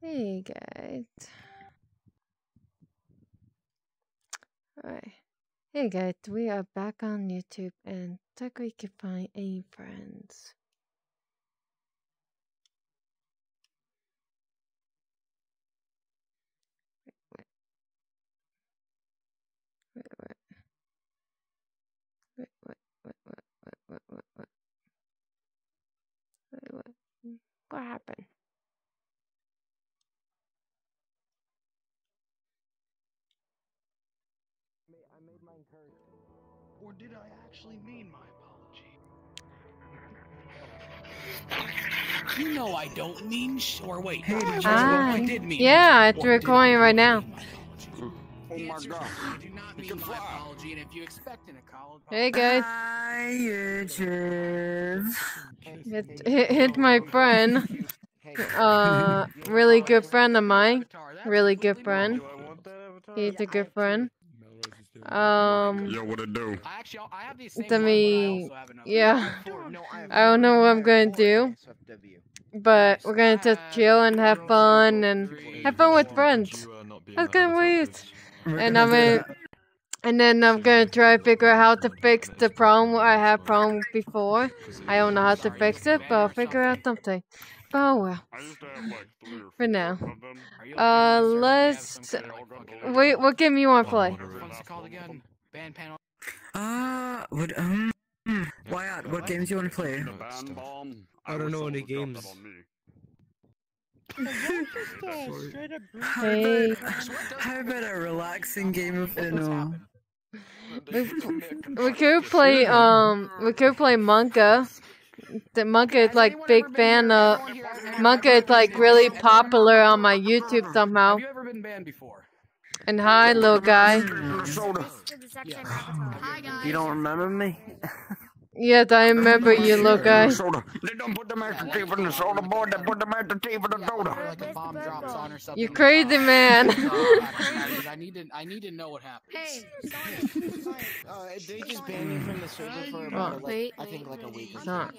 Hey guys. Alright. Hey guys, we are back on YouTube and check we can find any friends. Wait, wait. Wait, wait, wait, wait, wait, wait? What happened? You know I don't mean sh- or wait. Hey, did you- Ah, I did mean. yeah, it's or did I recording right now. mean my apology? Oh my god. I do not mean my apology, and if you expect an apology, Hey guys, Hi, YouTube. hit, hit, hit my friend. Uh, really good friend of mine. Really good friend. He's a good friend. Um, Yo, what it do? I actually, I have these same to ones, but I me, also have another yeah. I don't know what I'm gonna do, but we're gonna just chill and have fun and have fun with friends. That's gonna wait. And I'm gonna, and then I'm gonna try to figure out how to fix the problem I had problem before. I don't know how to fix it, but I'll figure out something. But oh well. I used to have like three or For now. four of them. Are you Uh, okay, sir? We have let's. some kind of, like, fucking- Wait, what game you wanna play? What's it called again? Band panel. Uh, what, um, Wyatt, what games do you want to play? The. I don't know any would drop that games. How Hey. about, how about a relaxing game of Uno? We, we could play um we could play Monka. The Monka is like big fan of Monka is like really popular on my YouTube somehow. Have you ever been banned before? And hi little guy. Soda. You don't remember me? Yes, I remember you little guy. Soda. They don't put the master tape in the soda, boy. They put the master tape in the soda. Like a bomb drops on or something. You crazy man. I need to. I need to know what happened. Hey, Uh, they just banned you from the server for about, like, I think like a week or Stop.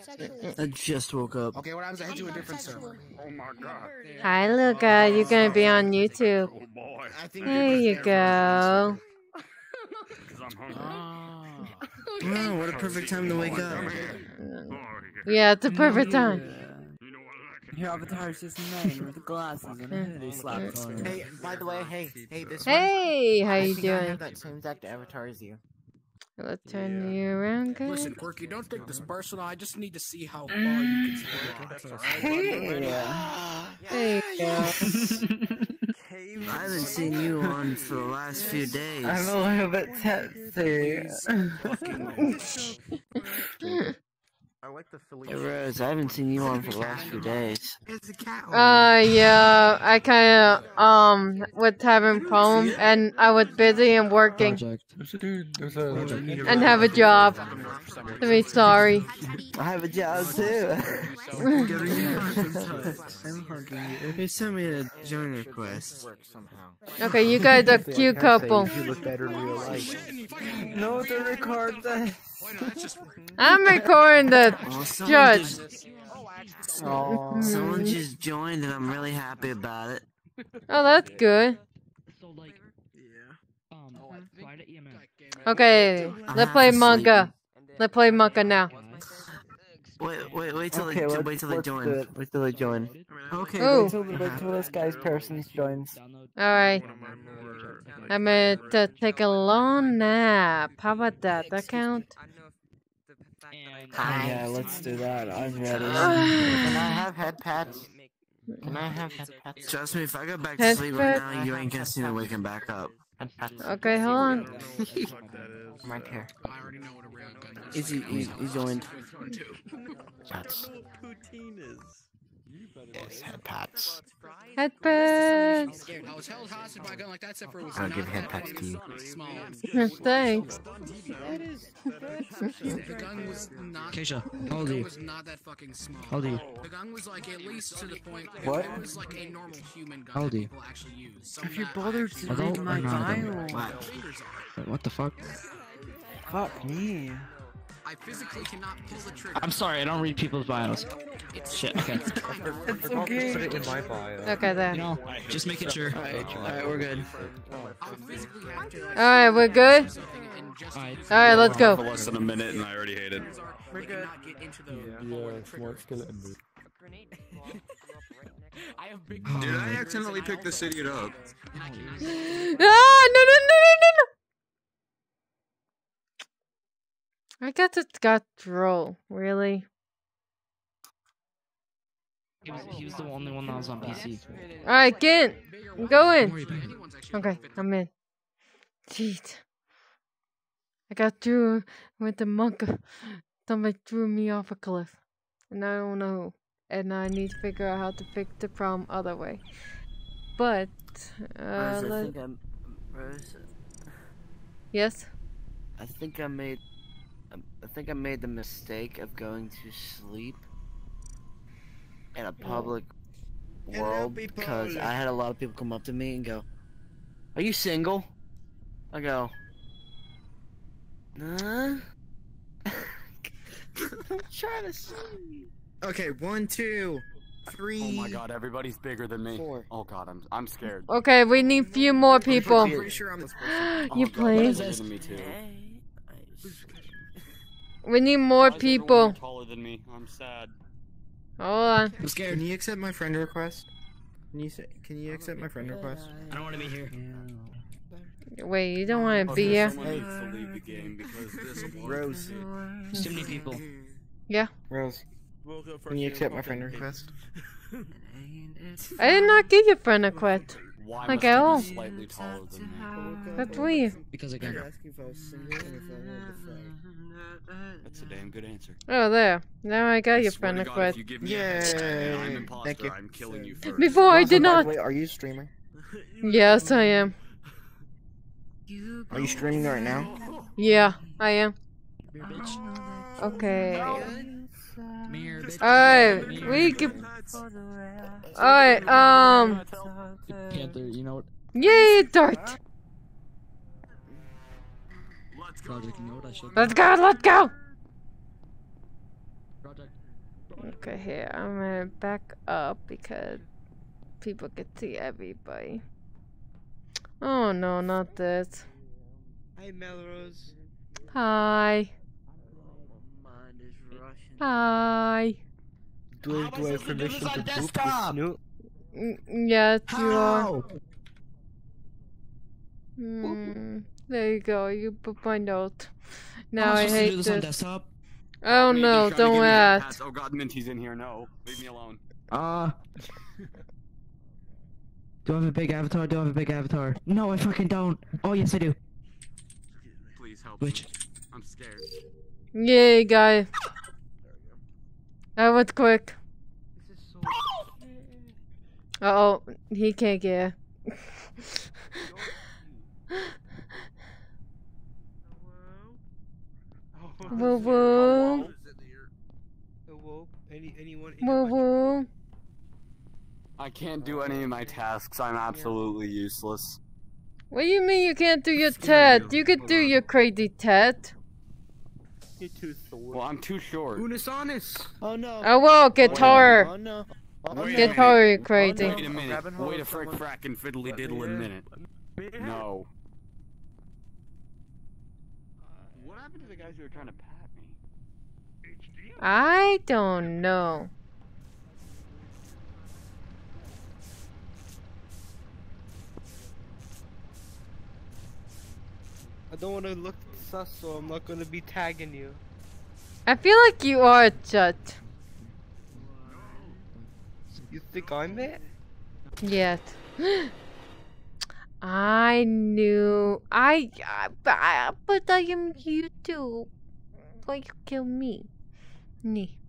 I just woke up. Okay, what happens? I head to a different server. Oh my god. Hi little guy, you're gonna be on YouTube. Oh boy. There you go. 'Cause I'm hungry. Wow, what a perfect time to wake up. Oh, Yeah, it's a perfect time. you know what I like? Your avatar's just a man with glasses and a hoodie slapped on him. Hey, by the way, hey, hey, this Hey, how one. I you think I have that same exact avatar as you. Let's turn you around, guys. Listen, Quirky, don't take this personal. I just need to see how far you can spread There you go. I haven't seen you on for the last few days. I'm a little bit tipsy. I like the Philly. Hey, Rose, I haven't seen you on for the last few days. It's a cat. Uh, yeah, I kind of, um, was having problems, and I was busy and working, There's a dude. There's a. and have a job. To be sorry. I have a job too. I'm hugging you. He sent me a join request. Okay, you guys are a cute couple. You look better real life. no, to record this. I'm recording the Oh, judge. just, Oh. someone just joined and I'm really happy about it. Oh, that's good. So like, um, Friday EMF. Okay, let's play Monka. Let's play Monka now. Wait, wait, wait till Okay, they let's- wait till they join. it. Wait till they join. Okay. Ooh. Wait till, wait till this guy's person joins. Alright, I'm gonna take a long nap. How about that? That count? And Hi. Yeah, let's do that. I'm ready. Can I have head pats? Can I have head pats? Trust me, if I go back to Head sleep right now, you ain't gonna see me waking back up. Okay, hold on. Right here. I already know what a railgun is. Is he? He, he joined. Pats. Yes, head pats. Headband. Scared. I was held hostage by a gun like that, except for it was I'll give that head pats big, to you. it was Small. Thanks. The gun was not. Keisha, The how old are gun you? was not that fucking small. How old are you? The gun was like at least to the point. What? It was like a normal human gun How old that are you? people actually use. Some If you bothered actually to read my non-adult? bio. What? fingers on it. Wait, what the fuck? Fuck me. I physically cannot pull the trigger. I'm sorry, I don't read people's bios. It's Shit, okay. It's okay. Put it in my bio. Okay, there. You know, just making sure. Alright, we're good. I would physically have to. Alright, we're good? Alright, let's For go. less than a minute, and I already hate it. We're good. Not get into the Yeah, smart skeleton boot. I have big. Did I accidentally pick this idiot up? And I cannot. Ah, no, no, no, no, no, no. I got to got roll. Really? He was, he was the only one that was on PC. Alright, get in. I'm going. Don't worry about it. Anyone's actually Okay, I'm in. Jeez. I got through with the monk. Somebody threw me off a cliff. And I don't know who. And I need to figure out how to fix the problem other way. But, uh, Rose, I think I'm. Rose, yes? I think I made. I think I made the mistake of going to sleep in a public world because I had a lot of people come up to me and go, "Are you single?" I go, "Nah." I'm trying to sleep. Okay, one, two, three. Oh my god, everybody's bigger than me. Four. Oh god, I'm I'm scared. Okay, we need few more people. I'm pretty sure I'm this person. you oh, God, play? We need more Why people. taller than me. I'm sad. Hold on. I'm scared. Can you accept my friend request? Can you say, Can you accept my friend request? I don't want to be here. Wait, you don't want to oh, be here? Someone needs to leave the game because this won't Rose. There's too many people. Yeah. Rose. Can you accept my friend request? I did not get your friend request. Why Like must you be oh. slightly taller than me? That's weird. Because again, asking if I was single and if I wanted to That's a damn good answer. Oh, there. Now I got I your friend to God, request. you give me a headset and I'm imposter, Thank you. I'm killing you first. Before I did not. way, are you a streamer? Yes, I am. Are you streaming right now? Yeah, I am. Okay. Mirror. Alright, we can. Alright, um. Panther, you know what? Yay, dart! Project, you know what I should Let's go, let's go! Project. Okay, here, I'm gonna back up because people can see everybody. Oh no, not this. Hi, Melrose. Hi. Mind is rushing. Hi. Do I, do I have permission to poop with Snoop? Mm, Yes, you are. Hmm. There you go. You put my note. Now Am I supposed to do hate this on this. desktop? Oh Mandy's no! trying to give Don't me ask. headpats. Oh god, Minty's in here. No, leave me alone. Uh. Do I have a big avatar? Do I have a big avatar? No, I fucking don't. Oh, yes, I do. Please help. Which? me. I'm scared. Yay, guy. That was quick. Uh oh, he can't get. Woo woo. Any, anyone? Woo woo. I can't do any of my tasks. I'm absolutely useless. What do you mean you can't do your tet? You could do your crazy tet. You're too Thor. Well, I'm too short. Unisonus! Oh no. Oh well, guitar. Oh no. Oh, Wait no. Guitar, you crazy. Wait a minute. Rabbit hole Wait a frick someone- frackin' fiddly diddlin' minute. No. What happened to the guys who were trying to pat me? I don't know. I don't want to look sus, so I'm not going to be tagging you. I feel like you are a jut. You think I'm it? Yet. I knew. I, I. But I am you too. Why you kill me? Me.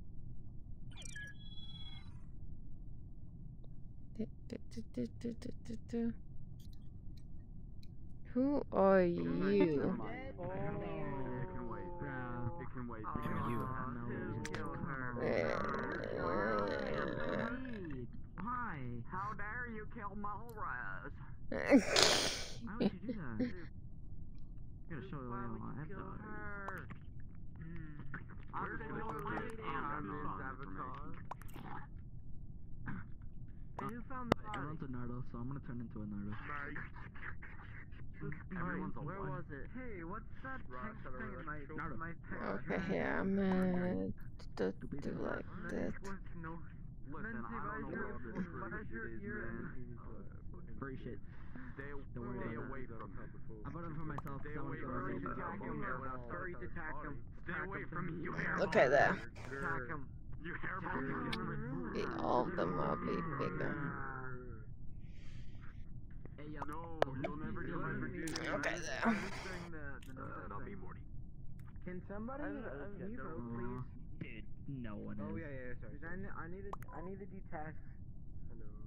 Who are you? Hi, how dare you kill Malrez? Why would you do that? Gotta show the way hmm. on my Kill her. Everyone's a Nardo, so I'm gonna turn into a Nardo. Everyone's a Where was it? Hey, what's that text thing in my, Nardo. my text? Okay, here I'm gonna do, do like that. Listen, I don't know what this bullshit is, man. Free shit. Stay, Don't stay away from him. I voted for myself. Stay away wanna from him. myself out. Hurry to attack him. Stay away from me, you hair Okay, there. Attack him. You hairball. All of them will be bigger. Hey, yo. No, you'll never do it. Okay, there. That'll be Morty. Can somebody uh, leave out, please? Dude, no one Oh is. yeah, yeah, sorry. I, I need to, I need to do tasks.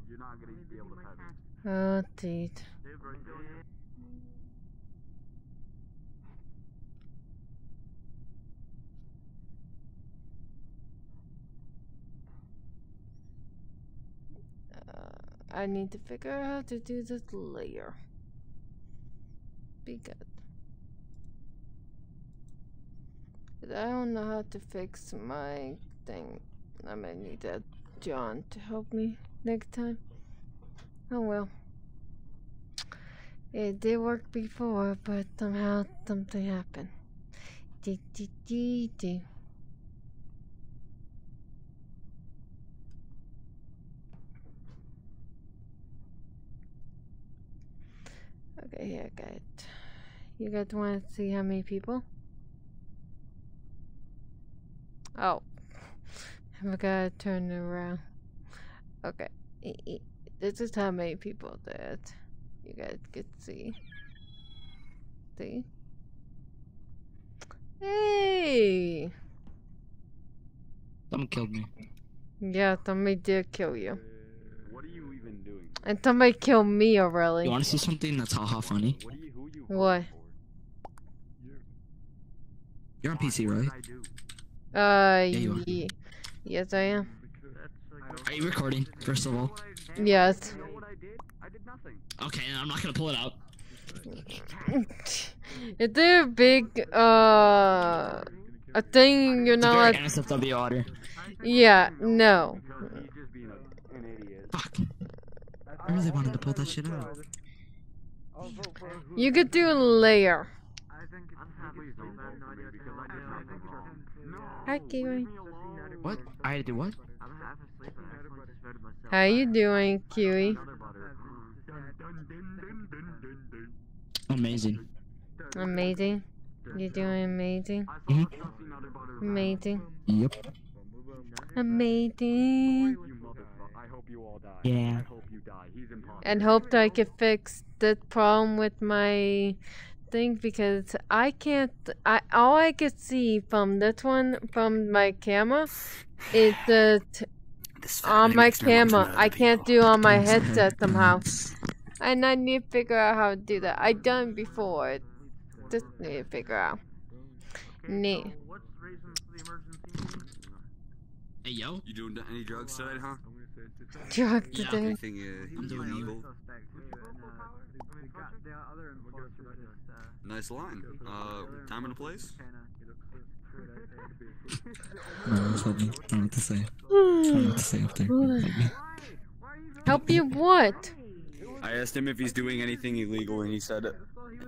You're not gonna be able to type it. Oh, teeth. Dave, right there. Uh, I need to figure out how to do this layer. Be good. 'Cause I don't know how to fix my thing. I might need that John to help me next time. Oh well. It did work before, but somehow something happened. Dee dee dee dee. Okay, here, guys. You guys want to see how many people? Oh, I gotta turn it around. Okay, this is how many people that you guys could see. See? Hey! Someone killed me. Yeah, somebody did kill you. Uh, what are you even doing? And somebody killed me already. You want to see something that's haha funny? What you, who are you What? voting You're on PC, right? I do. Uh, you are. yes, I am. Are you recording, first of all? Yes. You know what I did? Nothing. Okay, I'm not gonna pull it out. Is there a big, uh, a thing you're It's a not very allowed- NSFW order. Yeah, no. Because he's just being a, an idiot. Fuck. I really wanted to pull that shit out. I'll vote for who. You could do a layer. I think it's Please don't vote for me because I did nothing wrong. No. Hi, Kiwi. leave me alone. What? I had to do what? I'm half asleep and I actually just voted myself. How you doing, Kiwi? Amazing. Amazing. You're doing amazing. I saw. Chelsea Nutter Butter. Amazing. Yep. Amazing. You motherfucker. I hope you all die. Yeah. I hope you die. He's impossible. And hoped I could fix the problem with my thing because I can't. I all I could see from this one from my camera is that on my camera. I can't do on my headset somehow. And I need to figure out how to do that. I done before. Just need to figure out. Neat. What's the reason for the emergency? Hey, yo. You doing any drugs today, huh? Drug Yeah. today. Anything uh, I'm doing illegal? Suspect too, and, uh, we got the other enforcer just, uh, Nice line. Uh, time and a place? No, just help me. I don't know what to say. I don't know what to say up there. Help me. Help you what? I asked him if he's doing anything illegal, and he said,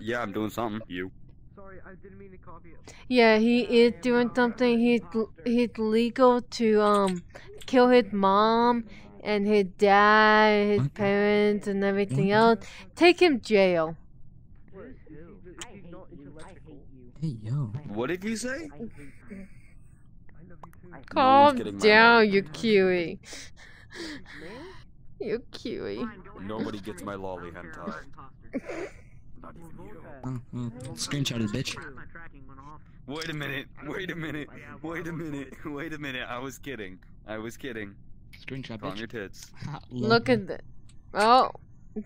"Yeah, I'm doing something." You. Sorry, I didn't mean to copy it. Yeah, he is doing something. He's he's legal to um kill his mom and his dad, his What? parents, and everything What? else. Take him jail. Hey, yo. What did you say? Calm getting my down, you Kiwi. you Kiwi. Nobody gets my lolly hentai. Not even you. Oh, screenshot it, bitch. My tracking went off. Wait a minute. Wait a minute. Wait a minute. Wait a minute. I was kidding. I was kidding. Screenshot, Calm your tits. Look at that. Oh,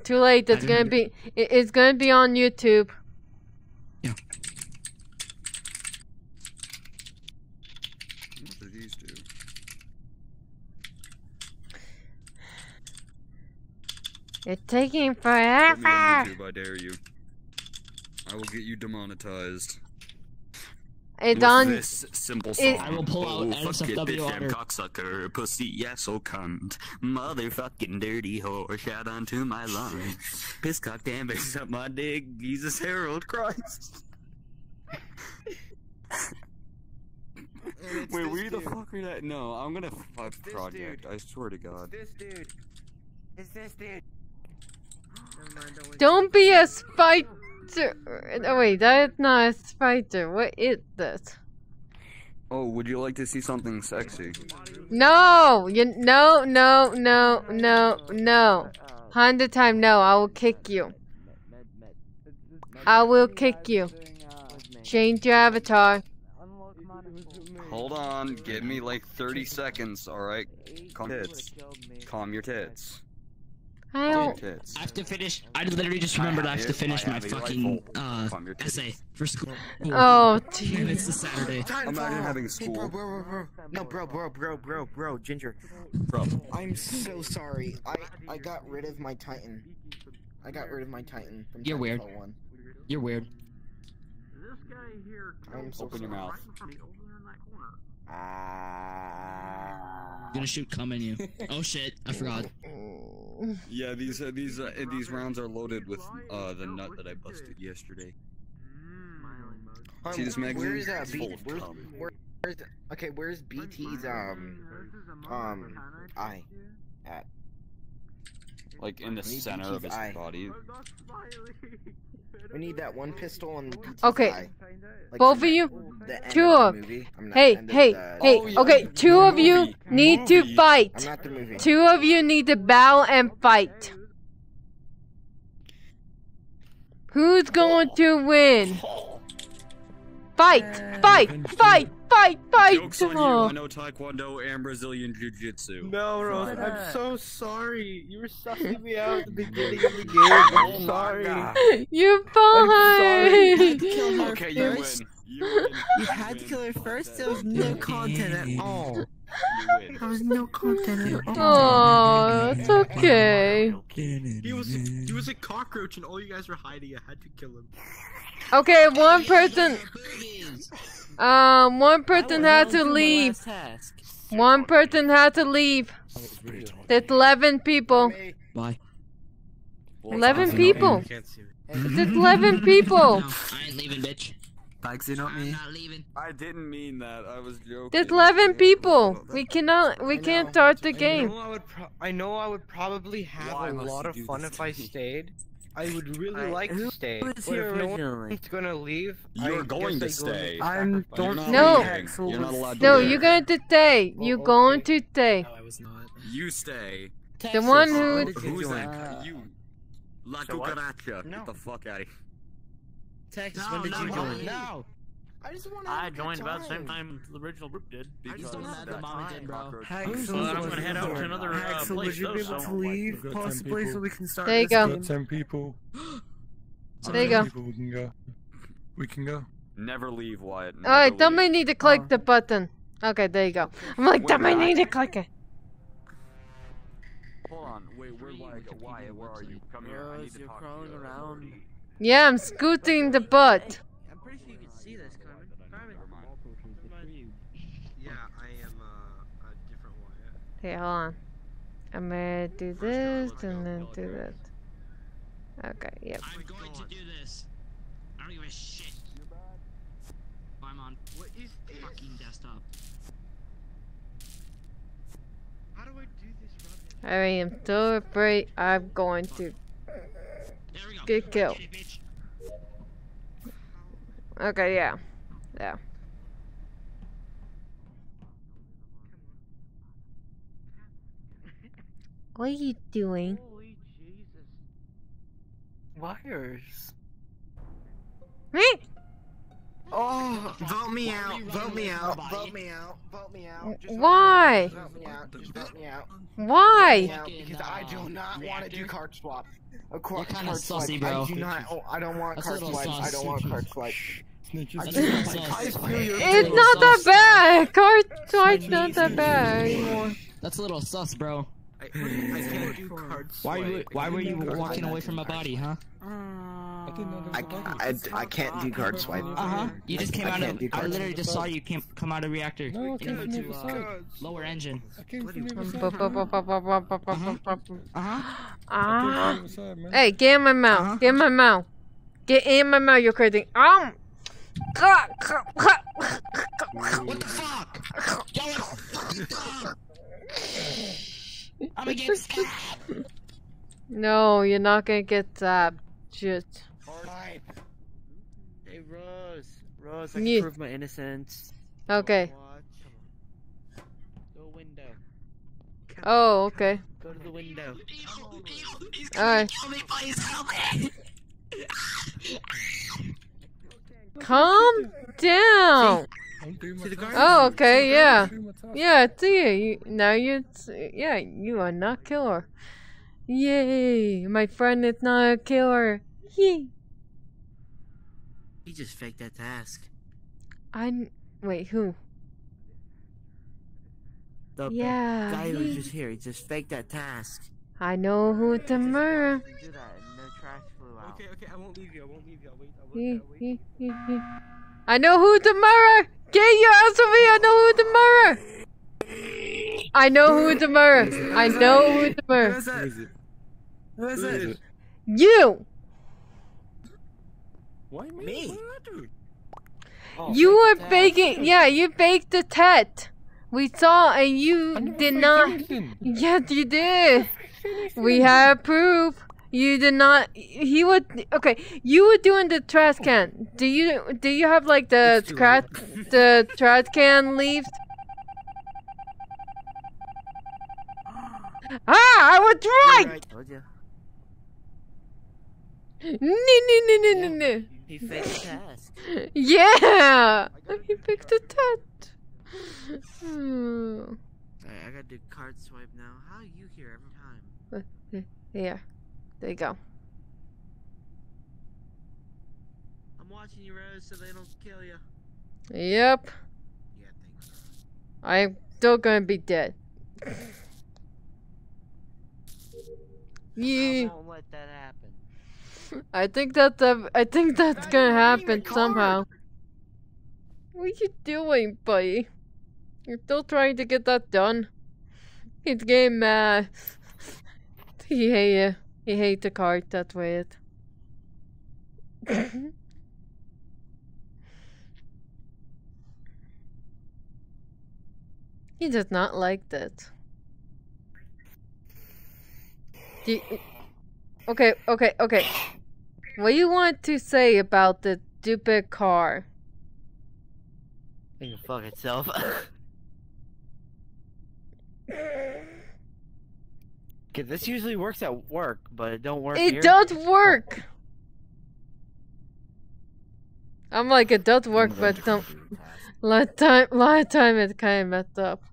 too late. It's gonna be. It, it's gonna be on YouTube. What do these do? It's taking Put me on forever. YouTube, I dare you. I will get you demonetized. It With on. this simple song. it- I will pull out oh, NSFW fuck it, bitch, on damn cocksucker, pussy, yes, oh cunt, motherfucking dirty whore, shout onto my lungs, piss cock damn bitch up my dick, Jesus Harold Christ. Wait, where the fuck are that? No, I'm gonna fuck project. I swear to God. This dude. It's this dude. Don't be a spider. Oh wait, that's not a spider. What is this? Oh, would you like to see something sexy? No, you no no no no no. Hundred time no. I will kick you. I will kick you. Change your avatar. Hold on, give me like 30 seconds, alright? Calm your tits. Calm your tits. I don't. I have to finish. I literally just remembered I have to finish I my fucking uh Calm your titties. essay for school. Oh, and it's a Saturday. Imagine having Hey, school. bro, bro, bro, bro. No, bro, bro, bro, bro, bro, Ginger. Bro. I'm so sorry. I I got rid of my Titan. I got rid of my Titan from You're weird. 1. You're weird. This guy here. I'm so Open your mouth. Right in front of me, over there in that corner. Ah. gonna shoot cum in you. Oh shit, I forgot. Yeah, these uh, these uh, these rounds are loaded with uh the nut that I busted yesterday. Um, See this magazine? Where's uh, It's B? full of Where's, cum. where, where's okay? Where's BT's um um eye at? Like in the Need center of his eye. body. We need that one pistol on BT's Okay. eye. Like Both of you, two of the of. movie. I'm not Hey, hey, the- hey. Oh, yeah, Okay, two of you need to Movie. I'm fight. not the movie. Two of you need to battle and fight. Who's going oh. to win? Oh. Fight! Fight! Fight! Fight! Fight! Jokes on you, Oh. I know Taekwondo and Brazilian Jiu Jitsu. No, Rose, I'm so sorry. You were sussing me out at the beginning of the game. I'm Oh my sorry. God. You're sorry. fine. kill her Okay, you win. first. You win. You had to kill her first. There was no content at all. There was no content at all. Oh, it's okay. He was he was a cockroach and all you guys were hiding. I had to kill him. Okay, one person. Um, one person had to leave. One person had to leave. There's 11 people. Bye. 11 people. Can't see me. There's 11 people. I ain't leaving, bitch. Bagsy, not me. not leaving. I didn't mean that. I was joking. There's 11 people. We cannot. We can't start the game. I would. Pro- I know I would probably have a lot of fun if I stayed. I would really I- like to stay. was but here if no originally? one's gonna leave, You're I going to I go stay. I'm You're don't not No. leaving. You're not allowed to No, leave. you're going to stay. Oh, you're Well, going to stay. No, I was not. You stay. The one who. What Who's join? that? Uh, you. La So what? cucaracha. No. Get the fuck out of here. Texas, No, when did no, you no, join? No. I just want to. I joined about the same time the original group did. I just don't have the that mama did, bro. cockroach- Haxel, Well, I'm gonna head out to another uh, Haxel, place would you be able so. to leave, We've got 10 possibly, so we can start There you go. game? Ten people. There you go. People, we can go. We can go. Never leave, Wyatt. Never Alright, leave. somebody need to click the button. Okay, there you go. I'm like, Wait, somebody need to click it. Hold on. Wait, where'd Wyatt go? Wyatt, where are you? Come here. I need to talk to you. Yeah, I'm scooting the butt. I'm pretty sure you can see this, Carmen. Carmen. Yeah, I am uh, a different Wyatt. Okay, hold on. I'm gonna do this and then do that. Okay, yep. I'm going to do this. I don't give a shit. I'm on What is this? fucking desktop. How do I do this, Robin? I am so afraid I'm going to. There we go. Get killed. Shit, bitch. Okay, yeah. Yeah. What are you doing? Holy Jesus. Wires. Me? Oh, vote me out. Are we Vote me out. Vote me out. Vote me out. Why? Vote me out. Just vote me out. Why? Because I do not want to do card swap. A car, You're kinda card swipe. sussy, bro. I do not. Oh, I don't want card little swipes. I don't want card swipes. Snitches. I That's do a not little like sus. card swipes. It's not that bad. Card swipe's not that bad anymore. That's a little sus, bro. I, I can't do card Why swipe. were, why were you walking away from my body, huh? Uh, I, I, I can't do card swipe. Uh huh. You just came I out of. I literally just saw you came come out of reactor. No, came to, uh, lower engine. I came from the other. Uh huh. Ah. I came from the other side, man. Hey, get in my mouth. Get in my mouth. Get in my mouth, You're crazy. Um. What the fuck? I'm gonna get stabbed. No, you're not gonna get stabbed. Shit. Hey, Rose. Rose, I Yeah. can prove my innocence. Okay. Go window. Oh, okay. Go to the window. Alright. Calm down. I'm doing my See the task. guard? Oh, okay, yeah. I'm doing my task. Yeah, I see you. you. Now you, yeah, you are not killer. Yay! My friend is not a killer. Yay! He just faked that task. I'm, wait. Who? The Yeah, guy who was just here, he just faked that task. I know who to murder. Do that and no trash flew out. Okay, okay, I won't leave you. I won't leave you. I'll wait. I'll wait. I'll wait. I know who to murder. Get your ass over here. I know who the murder. I know who the murder. I know who the murder. Who is it? Who is Who is it? it? You. Why me? Me? What did I? Oh, You were the baking. Yeah, you baked the tet. We saw, and you did not. anything. Yes, you did. We have proof. You did not. He would. Okay, you were doing the trash can. Do you? Do you have like the trash, the trash can leaves? Ah, I was right. Told you. No, no, no, no, no, no. He faked the. Yeah, he picked the tent. Hmm. I gotta do card swipe now. How are you here every time? Here, there you go. I'm watching you, Rose, so they don't kill you. Yep, Yeah, thanks. I'm still gonna be dead. Yeah. I won't let that happen. I think that's uh, I think that's gonna happen somehow. What are you doing, buddy? You're still trying to get that done. He's getting mad. he hate you. He hate the card. That's weird. he did not like that. Do you- Okay, okay, okay. What do you want to say about the stupid car? It can fuck itself. Okay, this usually works at work, but it don't work It here. does work. I'm like it does work, but some do the task. lot time, lot time it kind of messed up.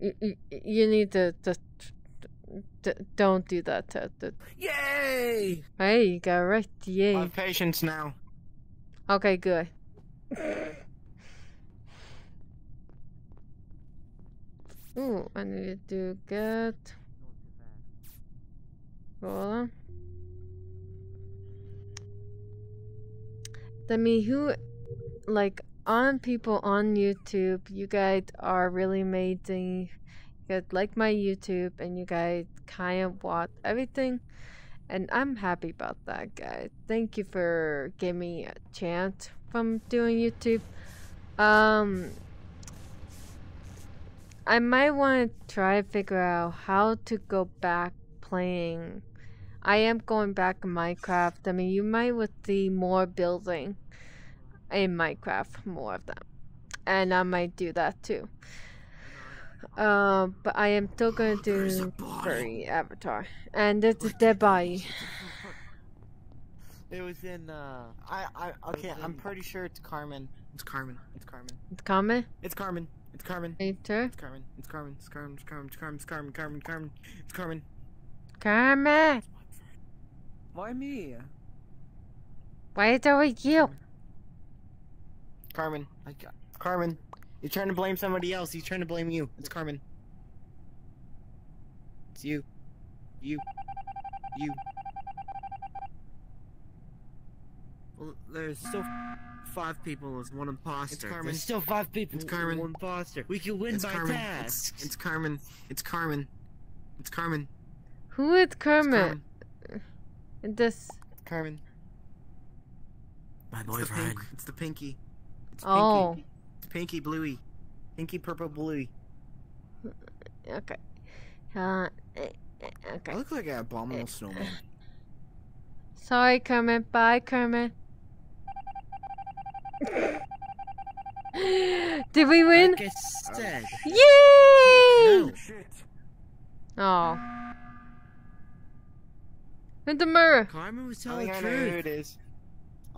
You, you, you need to just don't do that. Ted. D- Yay! Hey, you got it right. I Yay. have patience now. Okay, good. Ooh, I need to get. I mean, who, like, on people on YouTube, you guys are really amazing. You guys like my YouTube, and you guys kind of watch everything. And I'm happy about that, guys. Thank you for giving me a chance from doing YouTube. Um, I might want to try to figure out how to go back playing. I am going back in Minecraft. I mean, you might would see more building in Minecraft, more of them, and I might do that too. Um, but I am still gonna do furry avatar, and it's a dead body. It was in, uh... I, I, okay, I'm pretty sure it's Carmen. It's Carmen. It's Carmen. It's Carmen? It's Carmen. It's Carmen. Later. It's Carmen. It's Carmen. It's Carmen. It's Carmen. It's Carmen. It's Carmen. Carmen. Carmen. It's Carmen. Carmen, Why me? why is it always you? Carmen. I got Carmen. You're trying to blame somebody else. He's trying to blame you. It's Carmen. It's you. You. You. Well, there's still five people. There's one imposter. Carmen. There's still five people. It's Carmen. One imposter. We can win It's by Carmen. tasks. It's, it's Carmen. It's Carmen. It's Carmen. Who is Carmen? It's Kermit? Carmen. This. Carmen. My It's the. It's the pinky. It's Oh. Pinky. It's pinky bluey. Pinky purple bluey. Okay. Uh, eh, eh, I look like an abominable snowman. Sorry, Kermit. Bye, Kermit. Did we win? Like I said. Yay! No. Oh. In the mirror. Carmen was telling think the I know who it is.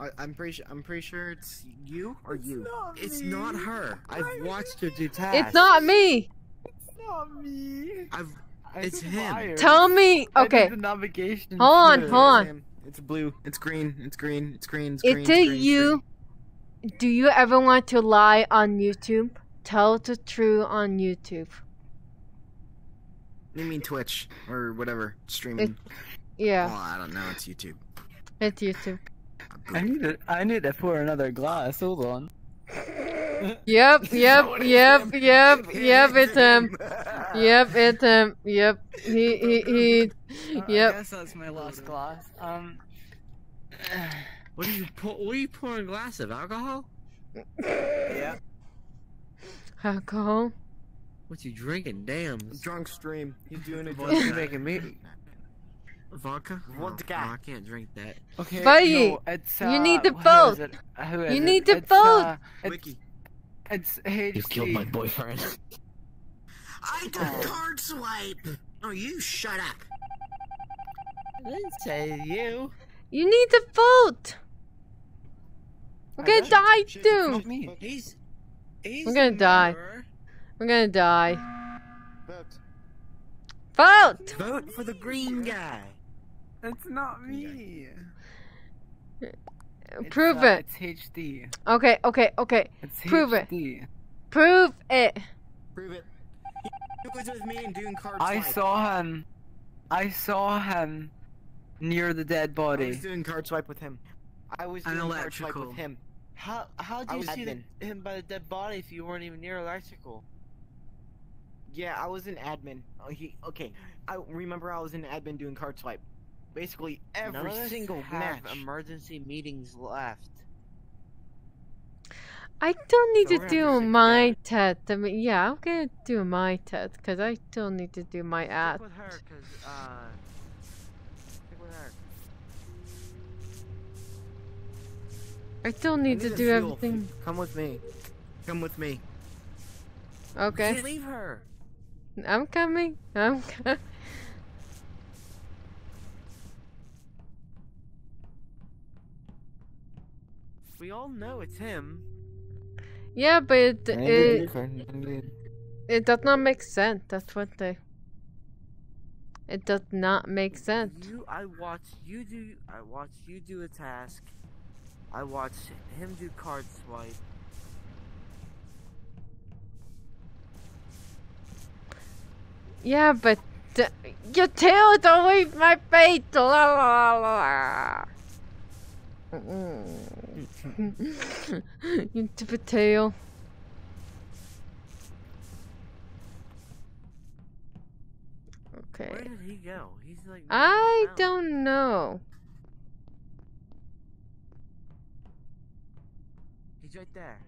I, I'm pretty sure. I'm pretty sure it's you or you. It's not her. I've watched her do tasks. It's not me. It's not me. I've. I It's him. wires. Tell me. I did Okay. the navigation. Hold on, hold on. It's blue. It's green. It's green. It's green. It's It green. it's green, it's you. Do you ever want to lie on YouTube? Tell the truth on YouTube. You mean Twitch or whatever streaming? Yeah, Well, I don't know. It's YouTube. it's YouTube. I need to. I need to pour another glass. Hold on. Yep, yep, yep, yep, yep, it's him. Yep, it's him. Yep, he, he, he. Uh, I guess that's my last glass. Um. What are you? Pour, what are you pouring glass of? Alcohol? Yeah. Alcohol. What you drinking? Damn. Drunk stream. He's doing it. What you making me? Vodka? Vodka. Oh, I can't drink that. Okay. Buddy, no, it's, you uh, need to vote. Uh, You it? need to vote. Uh, it's, Wiki. killed my boyfriend. I got card swipe. Oh, you shut up. I didn't say you. You need to vote. We're gonna die soon. Not me. He's. He's We're gonna die. We're gonna die. Vote. Vote. Vote for the green guy. That's not me. It's, Prove uh, it. It's HD. Okay, okay, okay. It's Prove it. Prove it. Prove it. He was with me and doing card I swipe. saw him. I saw him near the dead body. I was body. doing card swipe with him. I was An doing card swipe with him. How how I do you see the, him by the dead body if you weren't even near electrical? Yeah, I was an admin. Oh, he okay. I remember I was an admin doing card swipe. Basically None every of us single have match. emergency meetings left. I still need So to do my test. I mean, yeah, I'm gonna do my test because I still need to do my ass. Stick with her, cause uh, stick with her. I still I need to do fuel. everything. Come with me. Come with me. Okay, Can't leave her. I'm coming. I'm coming. We all know it's him. Yeah, but it it, it does not make sense. That's what they. It does not make sense. You, I watch you do. I watch you do a task. I watched him do card swipe. Yeah, but your tail is leave my face. La, la, la. You stupid tail. Okay. Where did he go? He's like. I nowhere to be found. don't know. He's right there.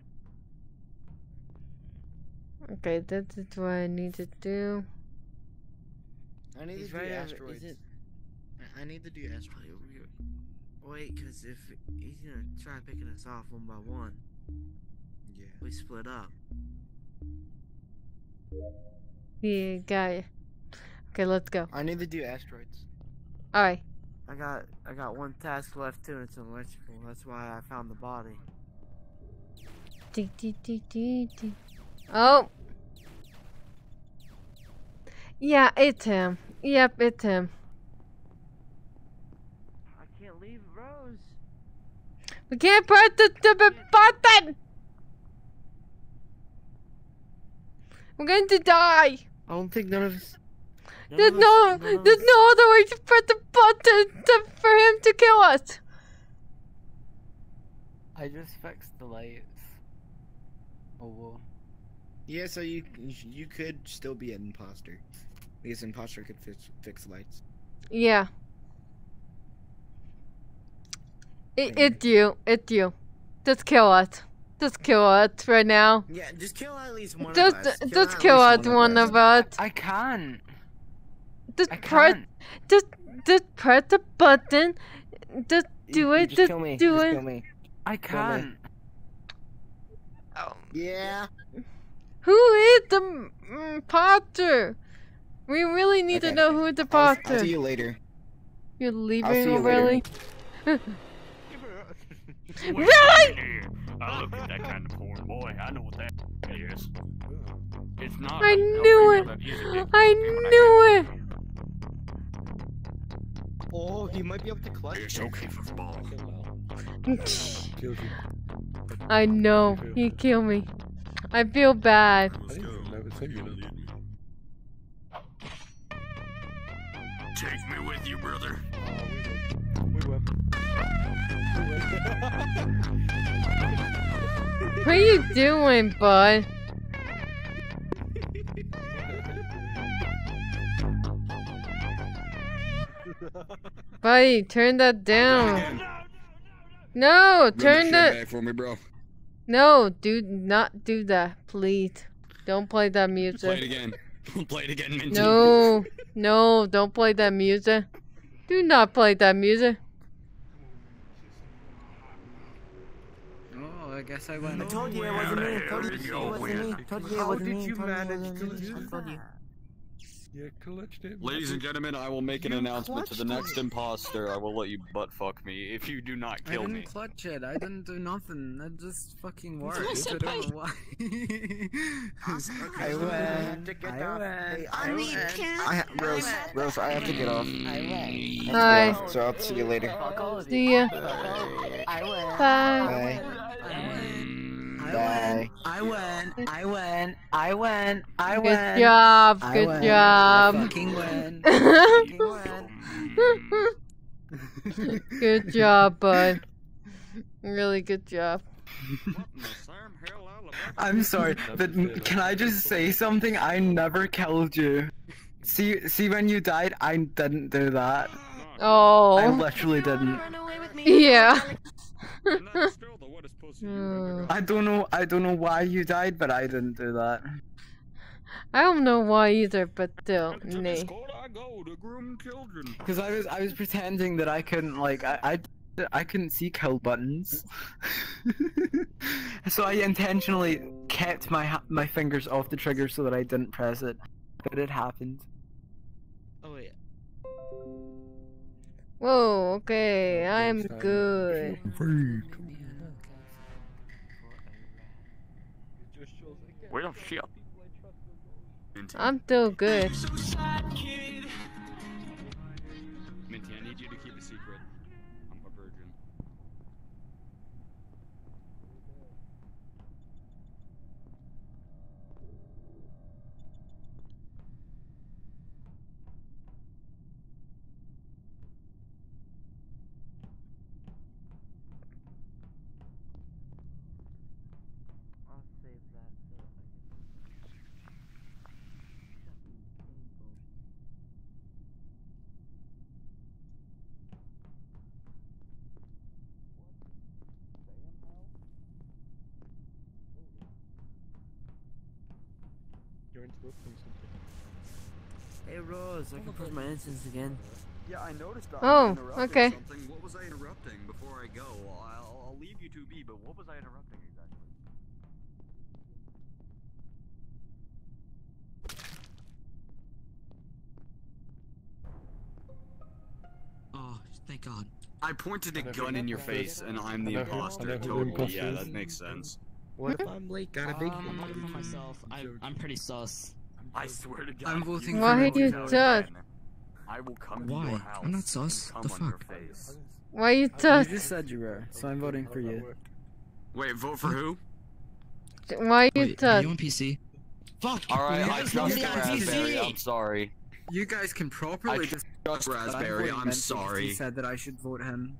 Okay, that is what I need to do. I need He's to do right over- asteroids. it- I- I need to do asteroids. Wait, cause if he's gonna try picking us off one by one, Yeah. we split up. Yeah, got it. Okay, let's go. I need to do asteroids. Alright. I got I got one task left too, and it's electrical. That's why I found the body. Oh. Yeah, it's him. Yep, it's him. I can't leave Rose. We can't press the stupid button! We're going to die! I don't think none of us. There's no, there's no other way to press the button to, for him to kill us. I just fixed the lights. Oh well. Yeah, so you you could still be an imposter. Because imposter could fix fix lights. Yeah. It, it's you. it you. Just kill it, Just kill it right now. Yeah, just kill at least one Just, of us. just at kill least us, one of us. I can't. Just I press, can't. just, just press the button. Just do it. just Just kill me. do just it. kill me. I Kill me. can't. Yeah. Who is the mm, imposter? We really need to know who the I'll, I'll see you later. You're leaving see you already? really? I look at that kind of porn, boy. I know what that is. It's not. I a- a knew female it. that uses dick I knew it. Oh, he might be able to clutch. It's okay for ball. I know. He killed me. I feel bad. Take me with you, brother. What are you doing, bud? Buddy, turn that down. No, turn that. back for me, bro. No, do not do that, please. Don't play that music. Play it music. again. Play it again, Minty. No, no, don't play that music. Do not play that music. Oh, I guess I went. I told you it wasn't me. I told you it wasn't me. I told you it wasn't did me. you I told manage it to wasn't me. do I told you. Clutched it. Ladies and gentlemen, I will make an You announcement to the clutched next imposter. I will let you butt fuck me if you do not kill me. I didn't me. clutch it. I didn't do nothing. That just fucking worked. What's I the don't know why. I went. I went. I went. I ha- Rose, Rose, I have to get off. I win. Hi. So I'll see you later. See ya. I Bye. Bye. I went. I went. I went. I went. Good job. I Good went. job. I fucking went. good job, bud. Really good job. I'm sorry, but can I just say something? I never killed you. See, see when you died, I didn't do that. Oh. I literally didn't. Yeah. Hmm. I don't know. I don't know why you died, but I didn't do that. I don't know why either, but still, nay. Because I was, I was pretending that I couldn't like, I, I, I couldn't see kill buttons. so I intentionally kept my my fingers off the trigger so that I didn't press it. But it happened. Oh yeah. Whoa, okay, I'm good. Well, shit. I'm still good. Hey Rose, I can push my instance again. Yeah, I noticed that. Oh, okay. Something. What was I interrupting before I go? I'll, I'll leave you to be, but what was I interrupting exactly? Oh, thank God. I pointed a gun in your face, and I'm the I know who- I imposter. know Totally, yeah, that makes sense. What if I'm like got a big? Um, myself, I, I'm pretty sus. I swear to God. I'm voting you Why are you that I will come to Why? your house. I'm not sus. The fuck? face. Why you You sus? just said you were, so I'm voting for you. Wait, vote for who? Why you Wait, are you on PC? Fuck! All right, you I just trust voted on Raspberry. I'm sorry. You guys can properly I just trust that I'm Raspberry, I'm sorry. He said that I should vote him.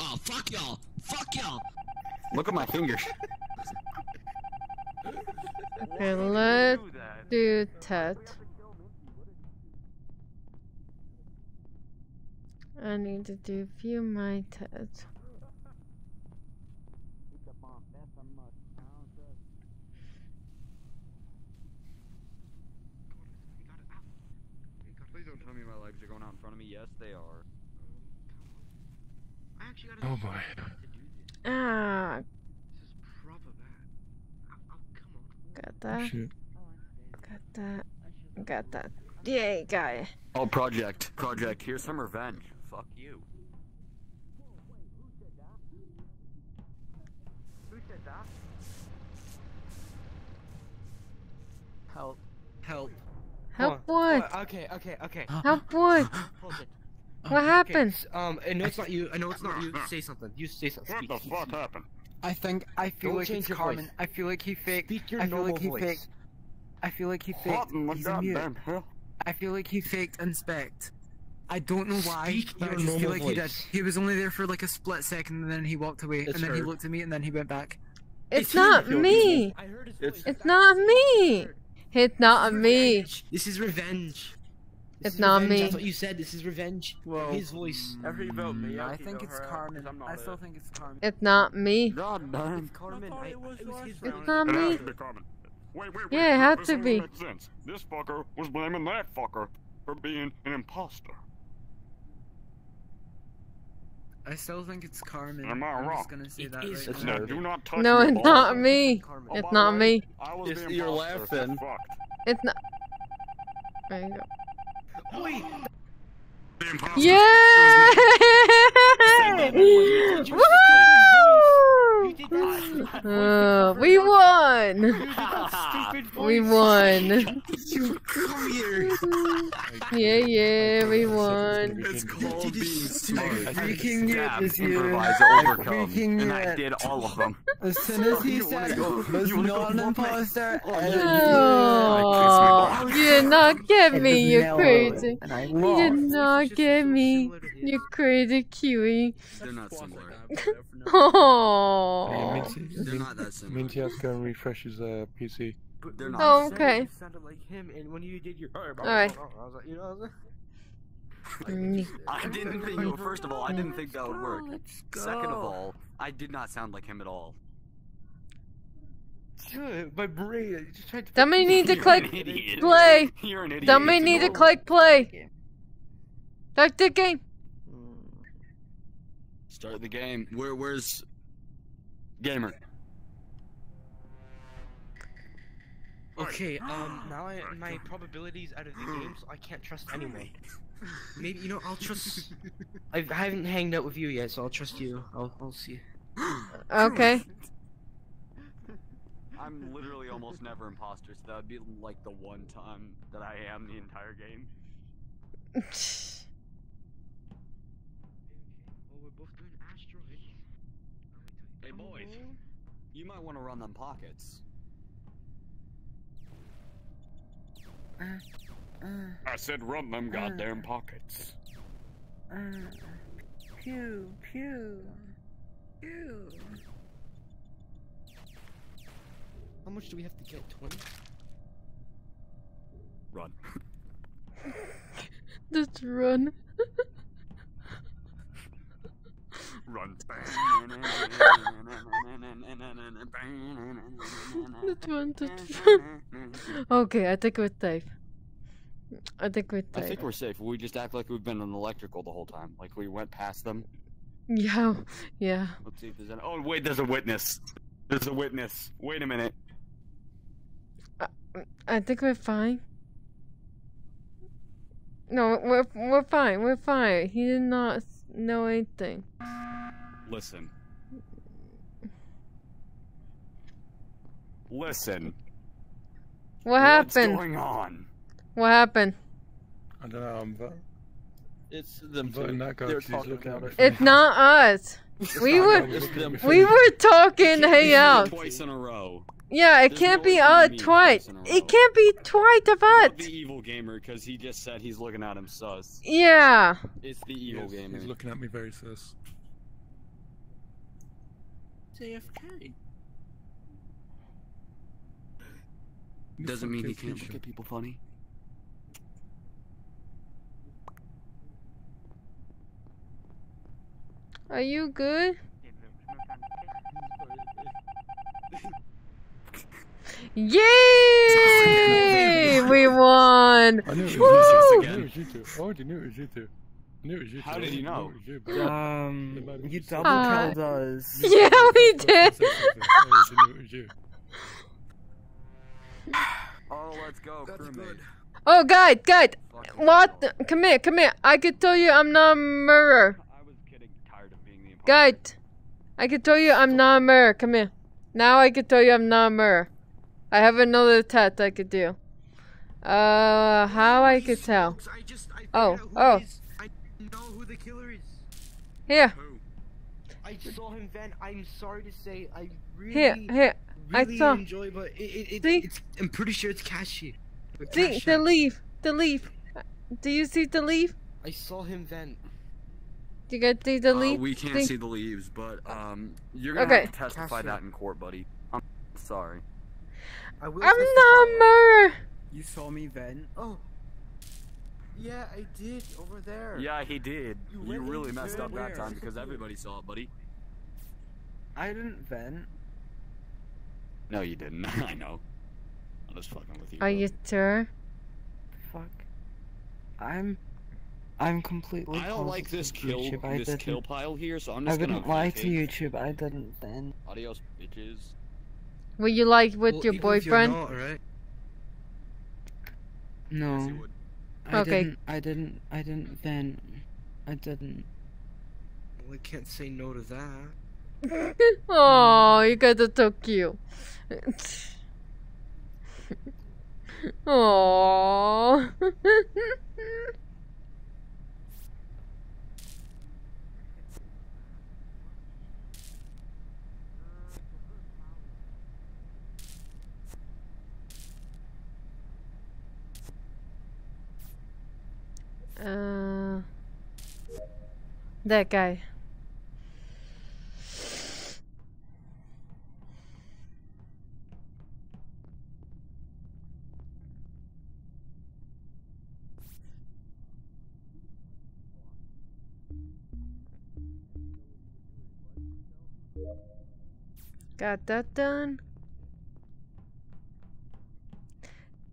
Oh, fuck y'all! Fuck y'all! Look at my fingers. Okay, let's do Tet. I need to do view my Tet. Please don't tell me my legs are going out in front of me. Yes, they are. I actually gotta Oh boy. Ah, This is proper bad. Oh, oh, come on. Got that. Shit. Got that. Got that. Yay, got it. Oh, project, project. Here's some revenge. Fuck you. Who said that? Help. Help. Help Hold on. what? Hold Okay, okay, okay. Help what? What happened? Okay, um, I know it's not you. I know it's not you. Say something. You say something. What Speak, the fuck happened? I think I feel Don't like change it's Carmen. voice. I feel like he faked. Speak your I feel normal like he voice. faked. I feel like he faked. in the He's a mute. goddamn hell? I feel like he faked inspect. I don't know why, Speak but I just feel normal like he did. He was only there for like a split second, and then he walked away, It's and then he looked at me, and then he went back. It's him, not me. I heard his It's- voice. It's not me. It's not me. This is revenge. This It's not revenge. me. That's what you said. This is revenge. Well, His voice. After you vote me, I I, think it's her out, Carmen. 'cause I'm not I it. still think it's Carmen. It's not me. God damn. Carmen, I it was it was his round. It's not It has to be Carmen. Wait, wait, wait. Yeah, it had this to be. makes sense. This fucker was blaming that fucker for being an imposter. I still think it's Carmen. Am I I'm wrong? just gonna say It that is right Now, now. do not touch No, me, it's not me. Carmen. It's by not the me. I was It's- the you're laughing. It's not. There you go. Wait. The imposter. Yay! You Woohoo! did that. Uh, we won. You did that stupid voice. We won. You come here. Yeah, yeah, we won. It's called being smart. freaking knew Stab, this year. overcome, freaking and I did all of them. As soon as he You said was you wanna go not an imposter, Oh, I yeah. You did not get me, you Nello, crazy. You did not get me, you crazy kiwi. They're not similar. Oh. Minty, They're not that similar. Minty has to go and refresh his uh, PC. They're not. Oh, okay. You sounded like him, and when you did your. Alright. I was like, you know, I was like. I didn't think. Well, first of all, I didn't think that would work. Second of all, I did not sound like him at all. Dude, my brain. I just tried to. Somebody need to click play. You're an idiot. Somebody It's need to click play. Back to the game. Start the game. Where? Where's gamer? Okay, um, now I, my probabilities out of the game, so I can't trust anyway. Maybe you know I'll trust. I've, I haven't hanged out with you yet, so I'll trust you. I'll, I'll see. Okay. I'm literally almost never imposter, so that would be like the one time that I am the entire game. Well, we're both doing asteroid. Hey boys, you might want to run them pockets. I said run them goddamn pockets. Uh, pew, pew, pew. How much do we have to get? Twenty. Run. Just run. Run. Just run. Just run. Okay, I think we're safe. I think we're I safe. think we're safe. We just act like we've been on electrical the whole time. Like we went past them. Yeah, yeah. Let's see if there's any. Oh wait, there's a witness. There's a witness. Wait a minute. Uh, I think we're fine. No, we're we're fine. We're fine. He did not know anything. Listen. Listen. What happened? What's happened? going on? What happened? I don't know, I'm voting. It's them voting two. that They're 'cause he's talking looking about at it. It's not us. We were them. we were talking to hang out. Twice in a row. Yeah, it can't be uh twice. It can't be twice of Not us. the evil gamer, because he just said he's looking at him sus. Yeah. It's the evil Yes, gamer. He's looking at me very sus. JFK. Doesn't mean he can't is look at people funny. Are you good? Yay! We won! I knew it was Woo! you two. I knew it was you two. I already knew it was you two. I knew it was you two. How did you know? knew it was you, bro. Um, you double Uh, killed us. Yeah, we did. I already knew it was you. Oh, let's go, crewmate. Oh, guys, guys, what? the- Come here, come here. I can tell you I'm not a murderer. I was kidding, tired of being the imposter. Guys, I can tell you I'm not a murderer. Come here. Now I can tell you I'm not a murderer. I have another test I could do. Uh, how I could tell? I just, I Oh, oh. It is. Know who the killer is. Here, I saw him then. I'm sorry to say, I really, here, here. I really saw. enjoy, but it, it, it, See? it's, I'm pretty sure it's Kashi. But See, the leaf, the leaf. Do you see the leaf? I saw him then. Do you guys see the Uh, leaf? we can't see the leaves, but um, you're gonna Okay. have to testify Cassia. that in court, buddy. I'm sorry. I will I'm not a murderer. You saw me then. Oh. Yeah, I did over there. Yeah, he did. You You, really messed up that time because everybody saw it, buddy. I didn't vent. No, you didn't. I know. I'm just fucking with you. Are bro. you sure? Fuck. I'm. I'm completely. I don't like this kill, YouTube. I this didn't, kill pile here, so I'm I just gonna. I wouldn't lie to. YouTube. I didn't vent. Adios, bitches. Were you like with Well, your even if you're boyfriend? not, alright? No. Yes, you would. I Okay. didn't. I didn't. I didn't vent. I didn't. Well, I can't say no to that. oh, you guys are so cute. Oh. uh, that guy. Got that done.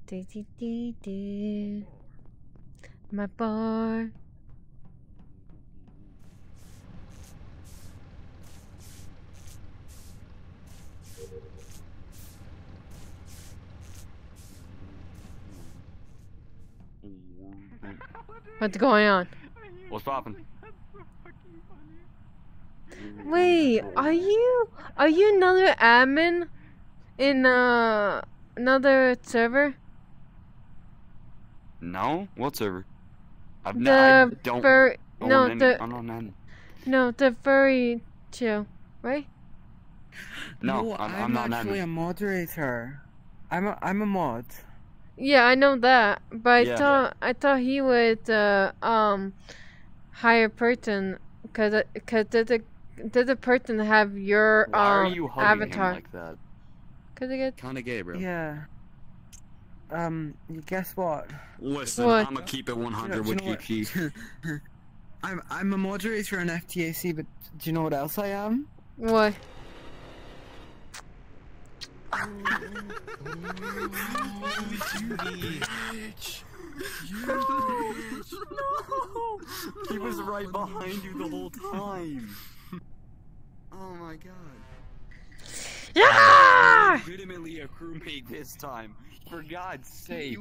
Dee dee dee dee. My boy. What's going on? What's poppin'? Wait, are you are you another admin in uh another server? No? What server? I've The n- I don't fur- own no, any, the- I don't own any. No, the furry chill, right? No, I'm, I'm not an actually a moderator. I'm a. I'm a mod. Yeah, I know that, but I Yeah. thought I thought he would uh um higher person because because does a does a person have your Why are um you hugging avatar? him like that? Cause it gets Kinda gay, bro. Yeah. Um. You guess what? Listen, What? I'ma keep it 100 Do you with you, what? I'm. I'm a moderator in FTAC, but do you know what else I am? what? no! He was right behind you the whole time. Oh my god. Yeah! Legitimately a crewmate this time. For God's sake.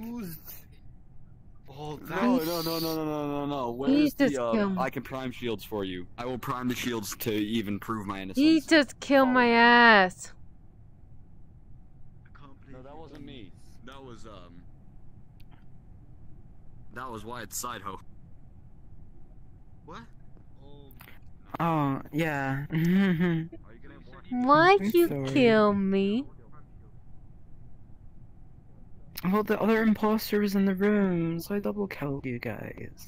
Oh, No, no, no, no, no, no, no, no. Where's the, uh, killed. I can prime shields for you. I will prime the shields to even prove my innocence. He just killed my ass. No, that wasn't me. That was, um... That was Wyatt Sideho. What? Oh yeah. Why'd you sorry. kill me? Well, the other imposter was in the room, so I double killed you guys.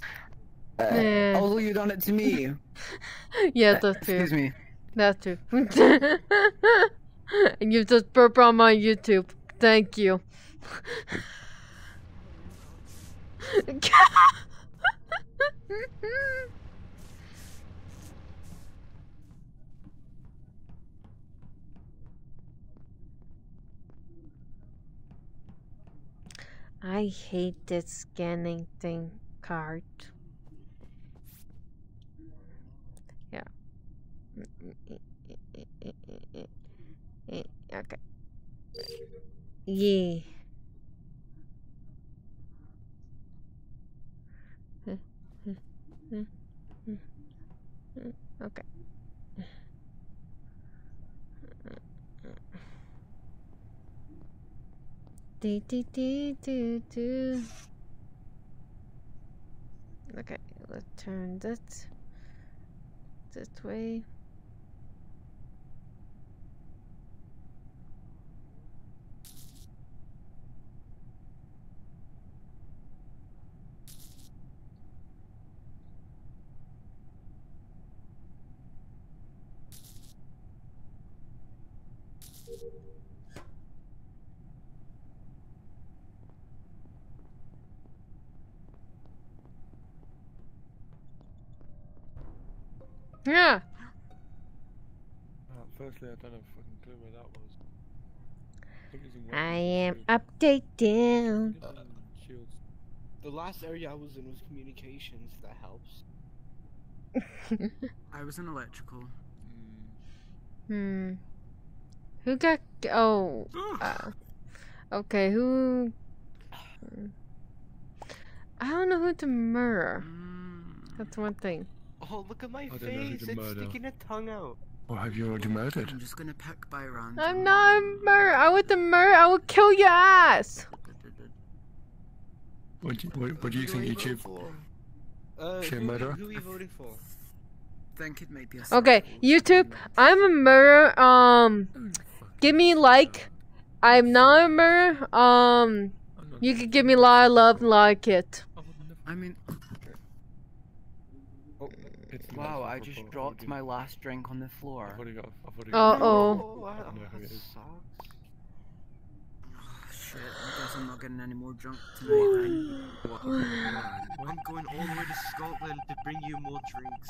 Uh, Yeah. Also, you done it to me. yeah, that's true. Excuse me. That's true. and you just burp on my YouTube. Thank you. I hate this scanning thing card. Yeah. Okay. Yeah. Hmm. Hmm. Hmm. Okay. Do, do, do, do, do. Okay, let's turn this this way. Yeah. Uh, firstly, I don't have a fucking clue where that was. I think it's in I Wellington, am updating. too. Shields. The last area I was in was communications. That helps. I was in electrical. Hmm. Who got? Oh. Uh, okay. Who? I don't know who to murder. That's one thing. Oh, look at my I don't know who face. It's murder. sticking a tongue out. Or have you already murdered? I'm just gonna pick by random. I'm not a murder. I would the murder. I will kill your ass. What do you, what, what do you think, YouTube? Uh, Shit, who, murderer? who are you voting for? think it might be a Okay, YouTube. I'm a murderer. Um, give me like. I'm not a murderer. Um, you could give me a lot of love and a lot of kit. I mean, Wow, I just dropped my last drink on the floor. I've already got. I've already Uh got. oh. I know who it is. shit. I guess I'm not getting any more drunk tonight. I'm going all the way to Scotland to bring you more drinks.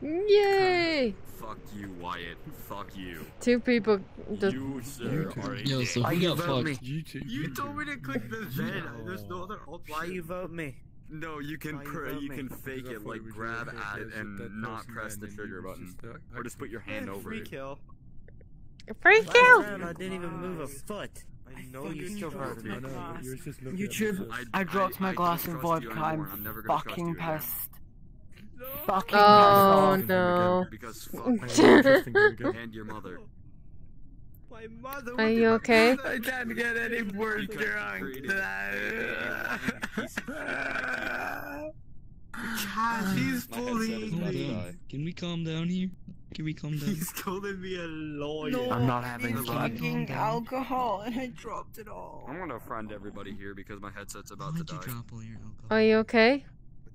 Yay! Fuck you, Wyatt. Fuck you. Two people. Just... You, sir, are a Yo, so who you got vote fucked? me? YouTube. You told me to click the Z. There's no other option. Why you vote me? No, you can you pr- you can fake it, like grab at it that and not press the trigger button, uh, or just put your hand over Free it. kill. Free Last kill! round, I didn't even move a foot. I know you still voted I me. know, but you was just looking YouTube, at I dropped my glass don't of vodka. I'm I'm never gonna trust fucking you again. pissed. Fucking Oh no. Because fuck Interesting thing and your mother. My mother. Are you okay? I can't get any more drunk. you created ah, He's My bullying me. Can we calm down here? Can we calm down? He's calling me a lawyer. I'm not having It's fun. fucking alcohol and I dropped it all. I'm gonna friend everybody here because my headset's about to Why'd you drop all your alcohol? Are you okay?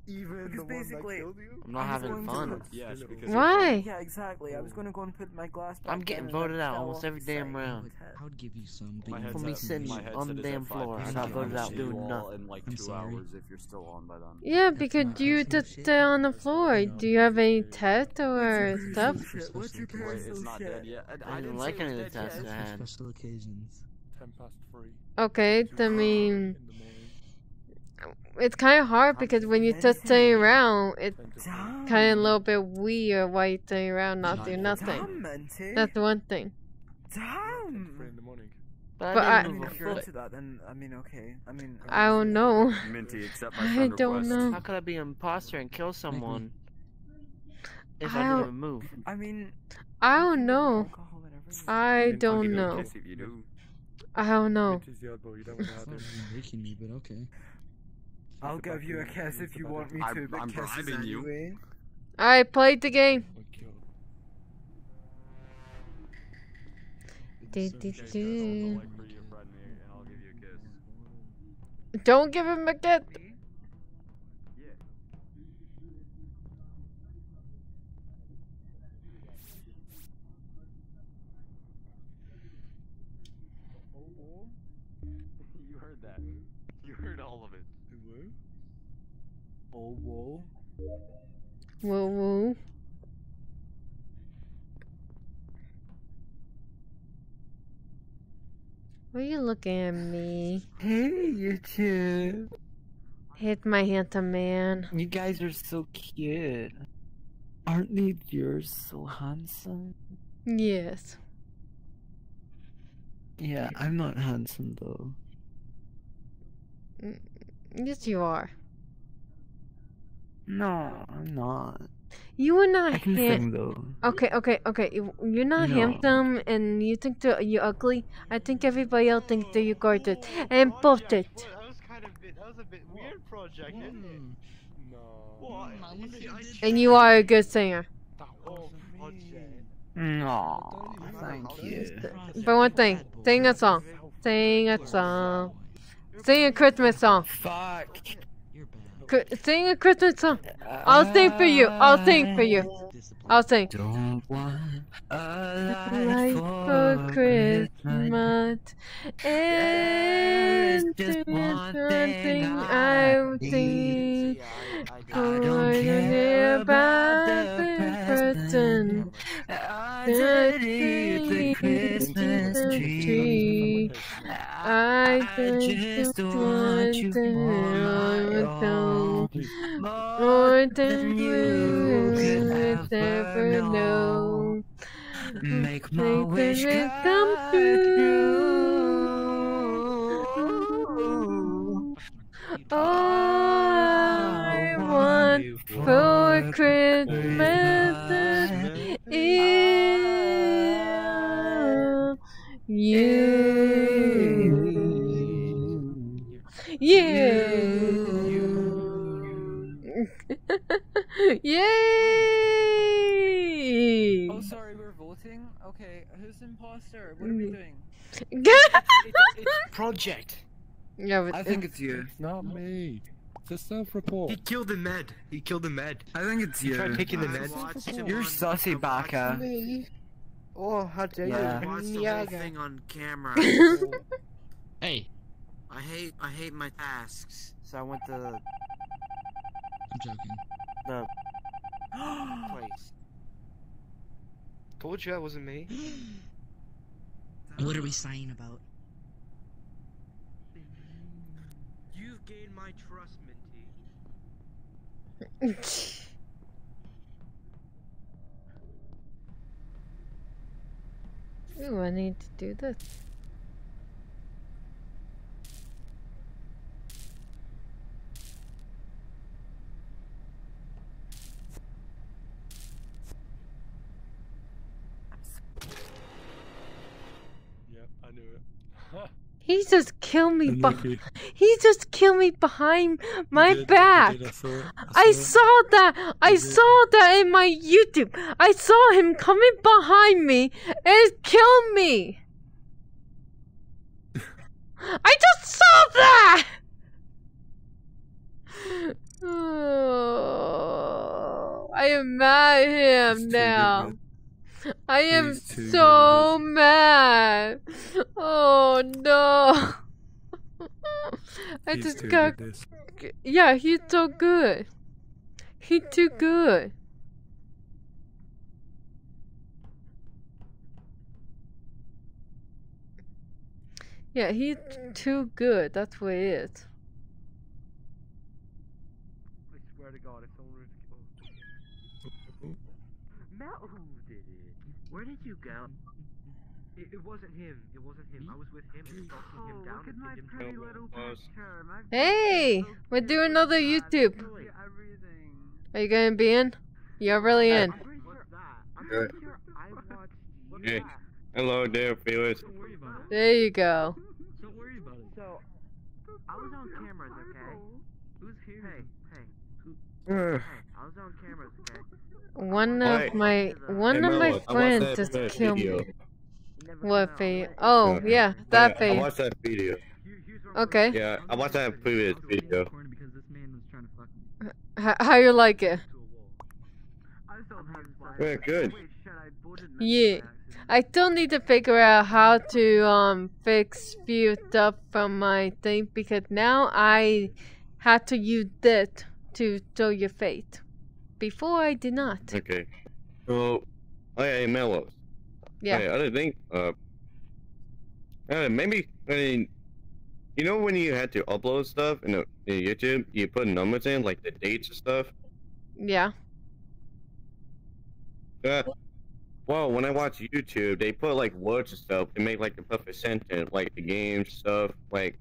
Even the one that basically- killed you? I'm not having fun. Yes, because Why? Yeah, exactly. I was gonna go and put my glass back I'm getting voted out almost every damn round. I would give you some, but My you For me sitting on the damn floor, I'm not voted out See doing you all nothing. In like two hours, if you're still on by then. Yeah, because you personal just shit. stay on the floor. Do you have any tests or stuff? What's your Wait, personal shit? I, I I didn't didn't like say any of the dead tests. I For had. special occasions. Ten past three. Okay, I mean, In the morning. It's kind of hard because when you just turn around, it's kind of a little bit weird why you turn around not doing nothing. Damn, Minty. That's one thing. Damn. Three in the morning. But, But I I- didn't I mean, move a if you're foot. into that, then I mean, okay. I mean, I don't know. Minty, accept my I don't request. know. How could I be an imposter and kill mm-hmm. someone if I, I didn't don't- even move? I mean, I don't know. I don't know. kiss if you do. I don't know. Minty's the oddball. You don't want I'll give you a kiss if you want me to, I'm, but I'm kisses bribing anyway. you. I played the game. Don't give him a kiss. Oh, whoa. Woo woo. Why are you looking at me? Hey, YouTube. Hit my handsome man. You guys are so cute. Aren't the viewers so handsome? Yes. Yeah, I'm not handsome though. Mm, yes, you are. No, I'm not. You are not I can sing though. Okay, okay, okay. you- You're not No. handsome, and you think that you're ugly. I think everybody else thinks that you're gorgeous. And bullshit. That was kind of bit. That was a bit weird project, isn't it? No. What? You see, And you are a good singer. Oh. No, thank you. But one thing, sing a song. Sing a song. Sing a Christmas song. Fuck. Sing a Christmas song. I'll sing for you. I'll sing for you. I'll sing. Don't want a Light for Christmas. And just one thing I I don't care about the present. Underneath the Christmas tree, I just want you my own, more than you could ever know. Make my Make wish come true. All I want for Christmas is you. You. Yay! Oh, sorry, we're voting? Okay, who's imposter? What are we mm. doing? Project. Yeah, but I think it's you. Not me. It's a self-report. He killed the med. He killed the med. I think it's He you. tried taking the med. You're sussy, Baka. Oh, how dare Yeah. you? Watch the Yeah, whole guy. thing on camera. Hey, I hate I hate my tasks. So I went to I'm joking. the place. Told you that wasn't me. What are we sighing about? You've gained my trust, Minty. Ooh, I need to do this. Yep, I knew it. He just killed me. Beh- he just killed me behind my did, back. I saw I I saw that. I saw that in my YouTube. I saw him coming behind me and kill me. I just saw that. Oh, I am mad at him now. I am so mad. Oh no. I He's just got. this. Yeah, he's so good. He's too good. Yeah, he's too good. That's what it is. I swear to God, if someone were to kill Matt, who did it? Where did you go? It, it wasn't him. It wasn't him. I was with him and stalking him oh, down and pinned him to the little picture. My Hey, we're doing another YouTube. Are you gonna be in? You're really in. What's that? I'm Good. pretty sure I watched you. Hey, hello there, Felix. There you go. Don't worry about it. So, I was on cameras, okay? Who's here? Hey, hey. Who, hey, I was on cameras, okay? One Hey. of my one Hey, of my Mello, I watched friends just killed me. What fate? Oh Uh, yeah, that I fate. watched that video. Okay. Yeah, I watched that previous video. H- how you like it? Yeah, good. Yeah. I still need to figure out how to um fix few stuff from my thing because now I had to use that to show your face. Before I did not. Okay. So, oh yeah, Mellows. Yeah. Hey, other thing, uh, uh, maybe I mean, you know when you had to upload stuff in, a, in YouTube, you put numbers in like the dates and stuff. Yeah. Uh, well, when I watch YouTube, they put like words and stuff They make like the perfect sentence, like the game stuff. Like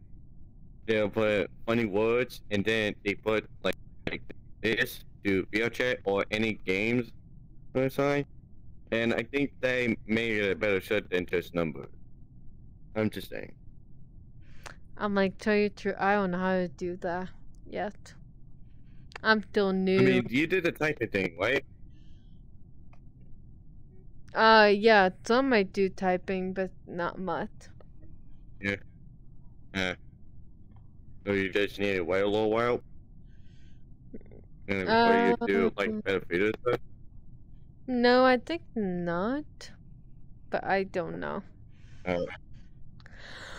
they'll put funny words, and then they put like like this to video chat or any games or something. And I think they made a better set than just number. I'm just saying. I'm like, tell you true, I don't know how to do that yet. I'm still new. I mean, you did the typing thing, right? Uh, yeah, some I do typing, but not much. Yeah. Uh, so you just need to wait a little while? And before you do like better video stuff? No, I think not. But I don't know. Uh.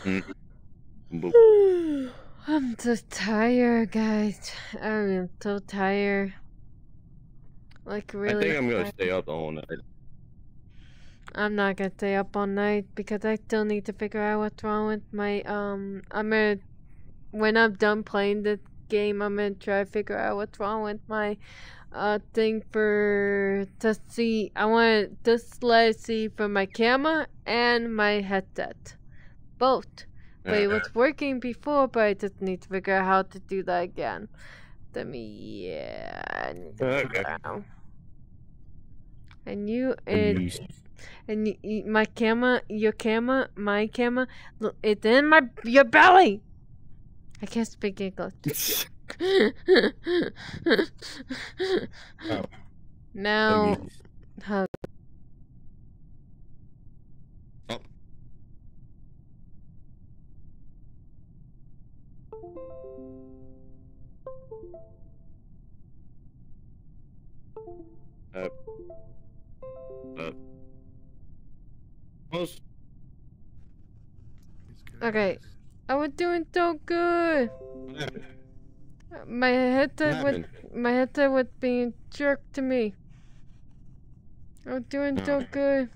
I'm so tired, guys. I am so tired. Like really. I think I'm gonna tired. stay up all night. I'm not gonna stay up all night because I still need to figure out what's wrong with my um. I'm gonna when I'm done playing this game, I'm gonna try to figure out what's wrong with my uh thing for to see. I want let it see from my camera and my headset, both. But it was working before, but I just need to figure out how to do that again. Let me yeah. I need to Okay. out. And you and and y y my camera, your camera, my camera, it's in my your belly. I can't speak English. Now, how? Uh, uh, most Okay, I was doing so good. My headset was happened? my headset was being jerked to me. I'm doing so ah. good.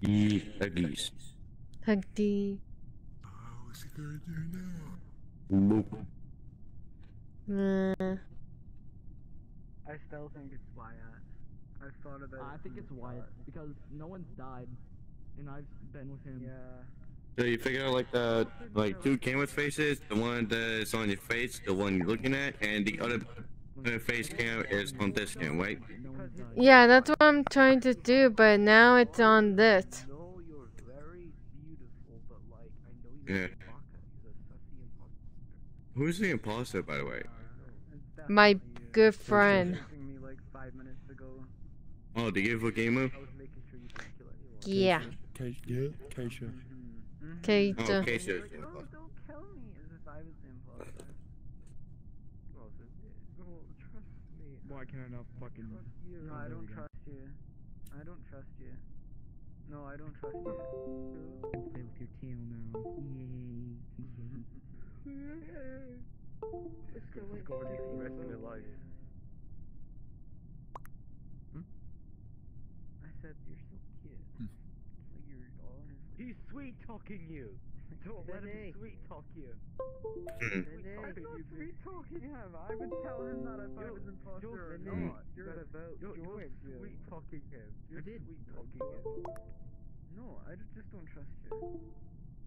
Eat eggies. Huggy. Boop. Nah. I still think it's Wyatt. Uh, I've thought about it. I think it's Wyatt because no one's died, and I've been with him. Yeah. So you figure out like the like two camera faces, the one that's on your face, the one you're looking at, and the other other face cam is on this cam, right? Yeah, that's what I'm trying to do, but now it's on this. Yeah. Who's the imposter, by the way? My good friend. Oh, the evil gamer. Yeah. Yeah. Keisha. Yeah, Keisha. Okay. Oh, so- Keisha is the imposter. Uh, Why can I not fucking? No, I don't trust you. I don't trust you. No, I don't trust you. Play with your tail now. Let's go with Gordy for the rest of your life. I said you're so cute. Like you're all in his He's sweet talking you. Don't let him sweet talk you. Hmm. I'm not sweet talking him. I would tell him that if I was imposter or not. You're about you're, you're sweet talking him. You're sweet talking him. No, I just don't trust you.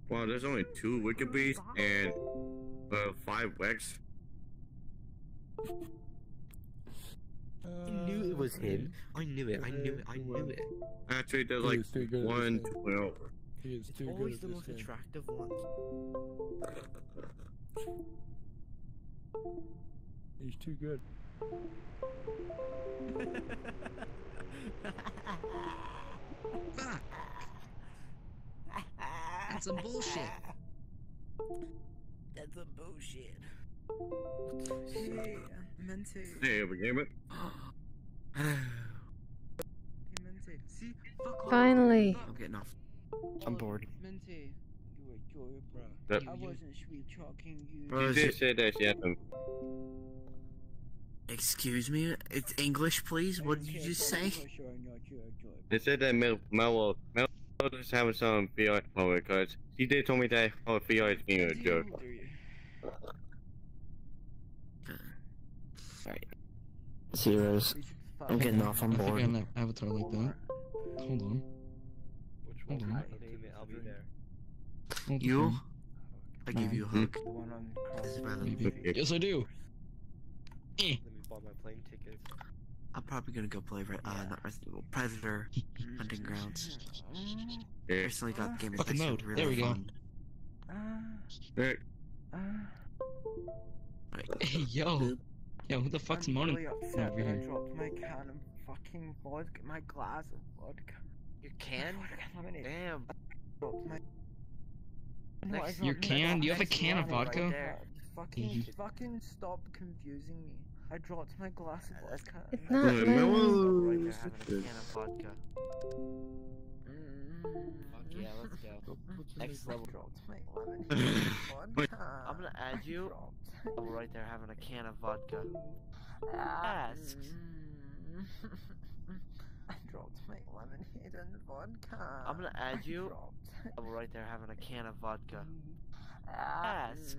Well, there's only two Wicked Beasts and uh, five Wex. I knew it was him. I knew it. I knew it. I knew it. Actually, there's like is too good at this one, game. twelve. He is too good Always at the this most game. attractive ones. He's too good. That's some bullshit. That's some bullshit. Hey, Mente. Hey, we game it. Hey, Mente. See? Fuck off. Finally. I'm getting off. I'm bored. Mente. You a joy, bro. Yep. I wasn't sweet talking you. Bro, She did it- say that she had some. Excuse me? It's English, please? What did you just say? They said that Mel Mel uh, Mel is having some VR moment oh, because she did tell me that oh VR is being a joke. Alright. Zeros. I'm getting off. I'm bored. I'm an avatar like that. Hold on. Hold on. Name it, I'll be there. Hold You? I give you a hug. The one on This is rather Yes, I do. Eh. Let me buy my plane tickets. I'm probably gonna go play Re- uh, not Resident Evil, Predator Hunting Grounds. Yeah. Recently got the game Fucking infection. mode. Really There we go. fun. Hey, Hey, yo. Yo, who the fuck's I'm moaning really upset over that I dropped my can of fucking vodka, my glass of vodka. Your can? Lemonade. Damn. Dropped my. No, I Next- Your dropped can? Do you have a next can of lemon right vodka? there. Fucking, Mhm. fucking stop confusing me. I dropped my glass of vodka. It's and not I- lemon. Right there having a can of vodka. Fuck yeah, let's go. Next level. Dropped my lemon. Wait. vodka. I'm gonna add you. Dropped. Oh, right there having a can of vodka. Asks. I dropped my lemonade and vodka. I'm gonna add you. dropped. Oh, right there having a can of vodka. Asks.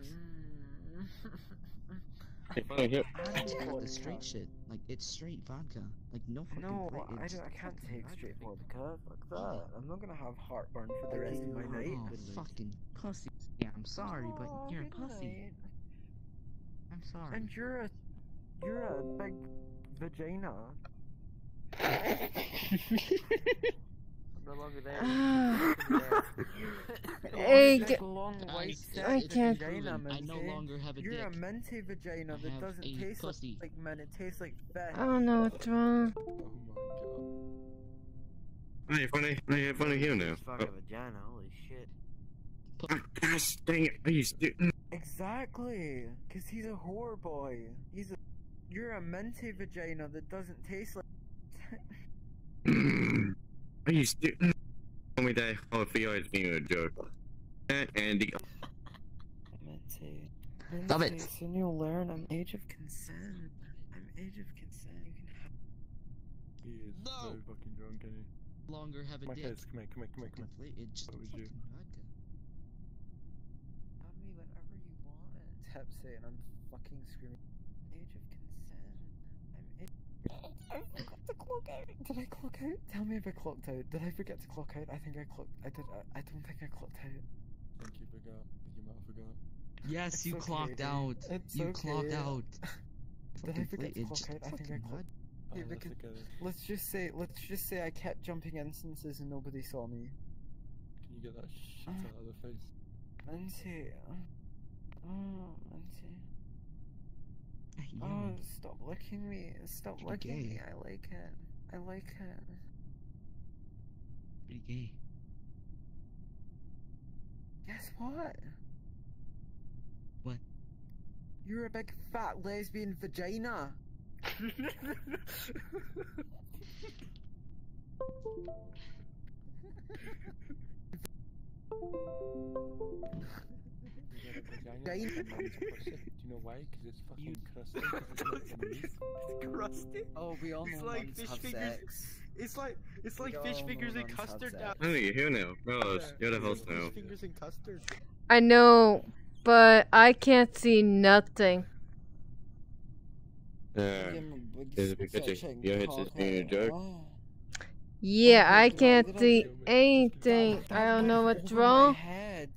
hey, funny here. That's the straight shit. Like, it's straight vodka. Like, no fucking No, play. I, It's don't, I can't take vodka. straight vodka. Fuck that. I'm not gonna have heartburn for the rest of my oh, night. Oh, fucking pussy. Yeah, I'm sorry, but Oh, you're a pussy. night. I'm sorry. And you're a, you're a big vagina. I'm no longer there. Ah. I'm Hey, Big g- long I- white it's- stick I can't- vagina, I no longer have a You're a dick. minty vagina I that doesn't taste like, pussy. like men. It tastes like fish. I don't know what's wrong. Oh Hey, funny, hey, funny here now. Fuck a vagina, holy shit. Oh, gosh dang it! Are you stu- Exactly, cause he's a whore boy. He's a. You're a minty vagina that doesn't taste like. Are you stu- Tell me that oh VR is being a joke. And the Minty. Stop it. Soon you'll learn. I'm age of consent. I'm age of consent. You can have. He is No. so fucking drunk, isn't he? longer have a My dick. kids, come here, come here, come here, come here. Fucking play- just What would you- vodka. Have me whenever you want. Tipsy and I'm fucking screaming. Age of consent. I'm age. I forgot to clock out. Did I clock out? Tell me if I clocked out. Did I forget to clock out? I think I clocked. I did. I, I don't think I clocked out. I think you forgot. I think you might have forgot. Yes, It's you okay, clocked dude. out. It's you clocked out. Did I forget to clock out? I think I clocked. vodka. Oh, we let's can- look at it. Let's just say. Let's just say I kept jumping instances and nobody saw me. Can you get that shit out of the face? Minty. Oh, uh, uh, Minty. Oh, stop licking me. Stop Pretty licking me. I like it. I like it. Pretty gay. Guess what? What? You're a big fat lesbian vagina. You get a vagina from a pussy. Do you know why? Because it's fucking crusty. 'cause it's not in meat. It's crusty. Oh, we all It's know like fish have fingers. sex. It's like it's We like fish know fingers and custard sex. now. Oh, you're here now. Bros, you're the host now. Fish fingers and custard. I know, but I can't see nothing. Yeah. Is it because your, your head's just being a joke? Yeah, oh, I can't see anything. I don't know what's wrong.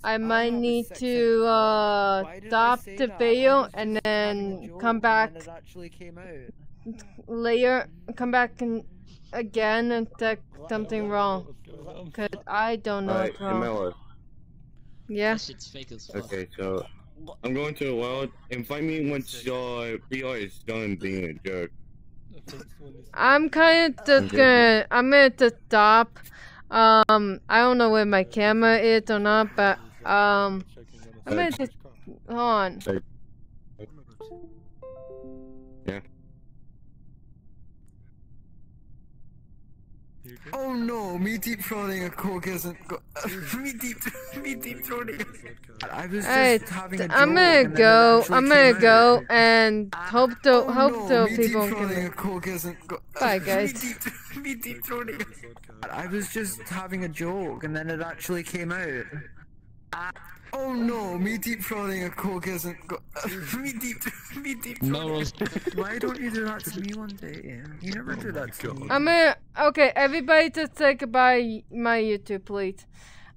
I might need to uh stop the video and then come back And actually came out. later, come back and again and check something wrong. Cause I don't know Alright, what's wrong. Camilla. Yeah. That shit's fake as fuck. Okay, so I'm going to the world. Invite me once your VR is done being a jerk. I'm kind of just Okay. gonna. I'm gonna just stop. Um, I don't know where my camera is or not, but um, I'm gonna just hold on. Yeah. Oh no, me deep throating a coke isn't go- me deep me deep throating. I was just Alright, having a joke. I'm gonna and then it go. I'm gonna go out. and hope the hope no, the me people deep can. a coke isn't go- Bye, me deep, me deep throating. I was just having a joke and then it actually came out. Oh no, me deep throating a coke isn't go- me deep me deep No throating. Why don't you do that to me one day? You never do that to me. I'm gonna. Okay, everybody, just say goodbye. My YouTube, please.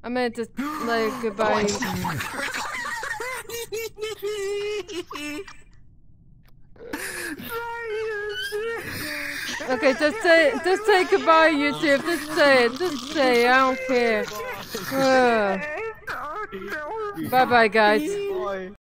I'm gonna just like goodbye. Oh okay, just say, just say goodbye, YouTube. Just say it. Just say. it. I don't care. Bye, bye, guys.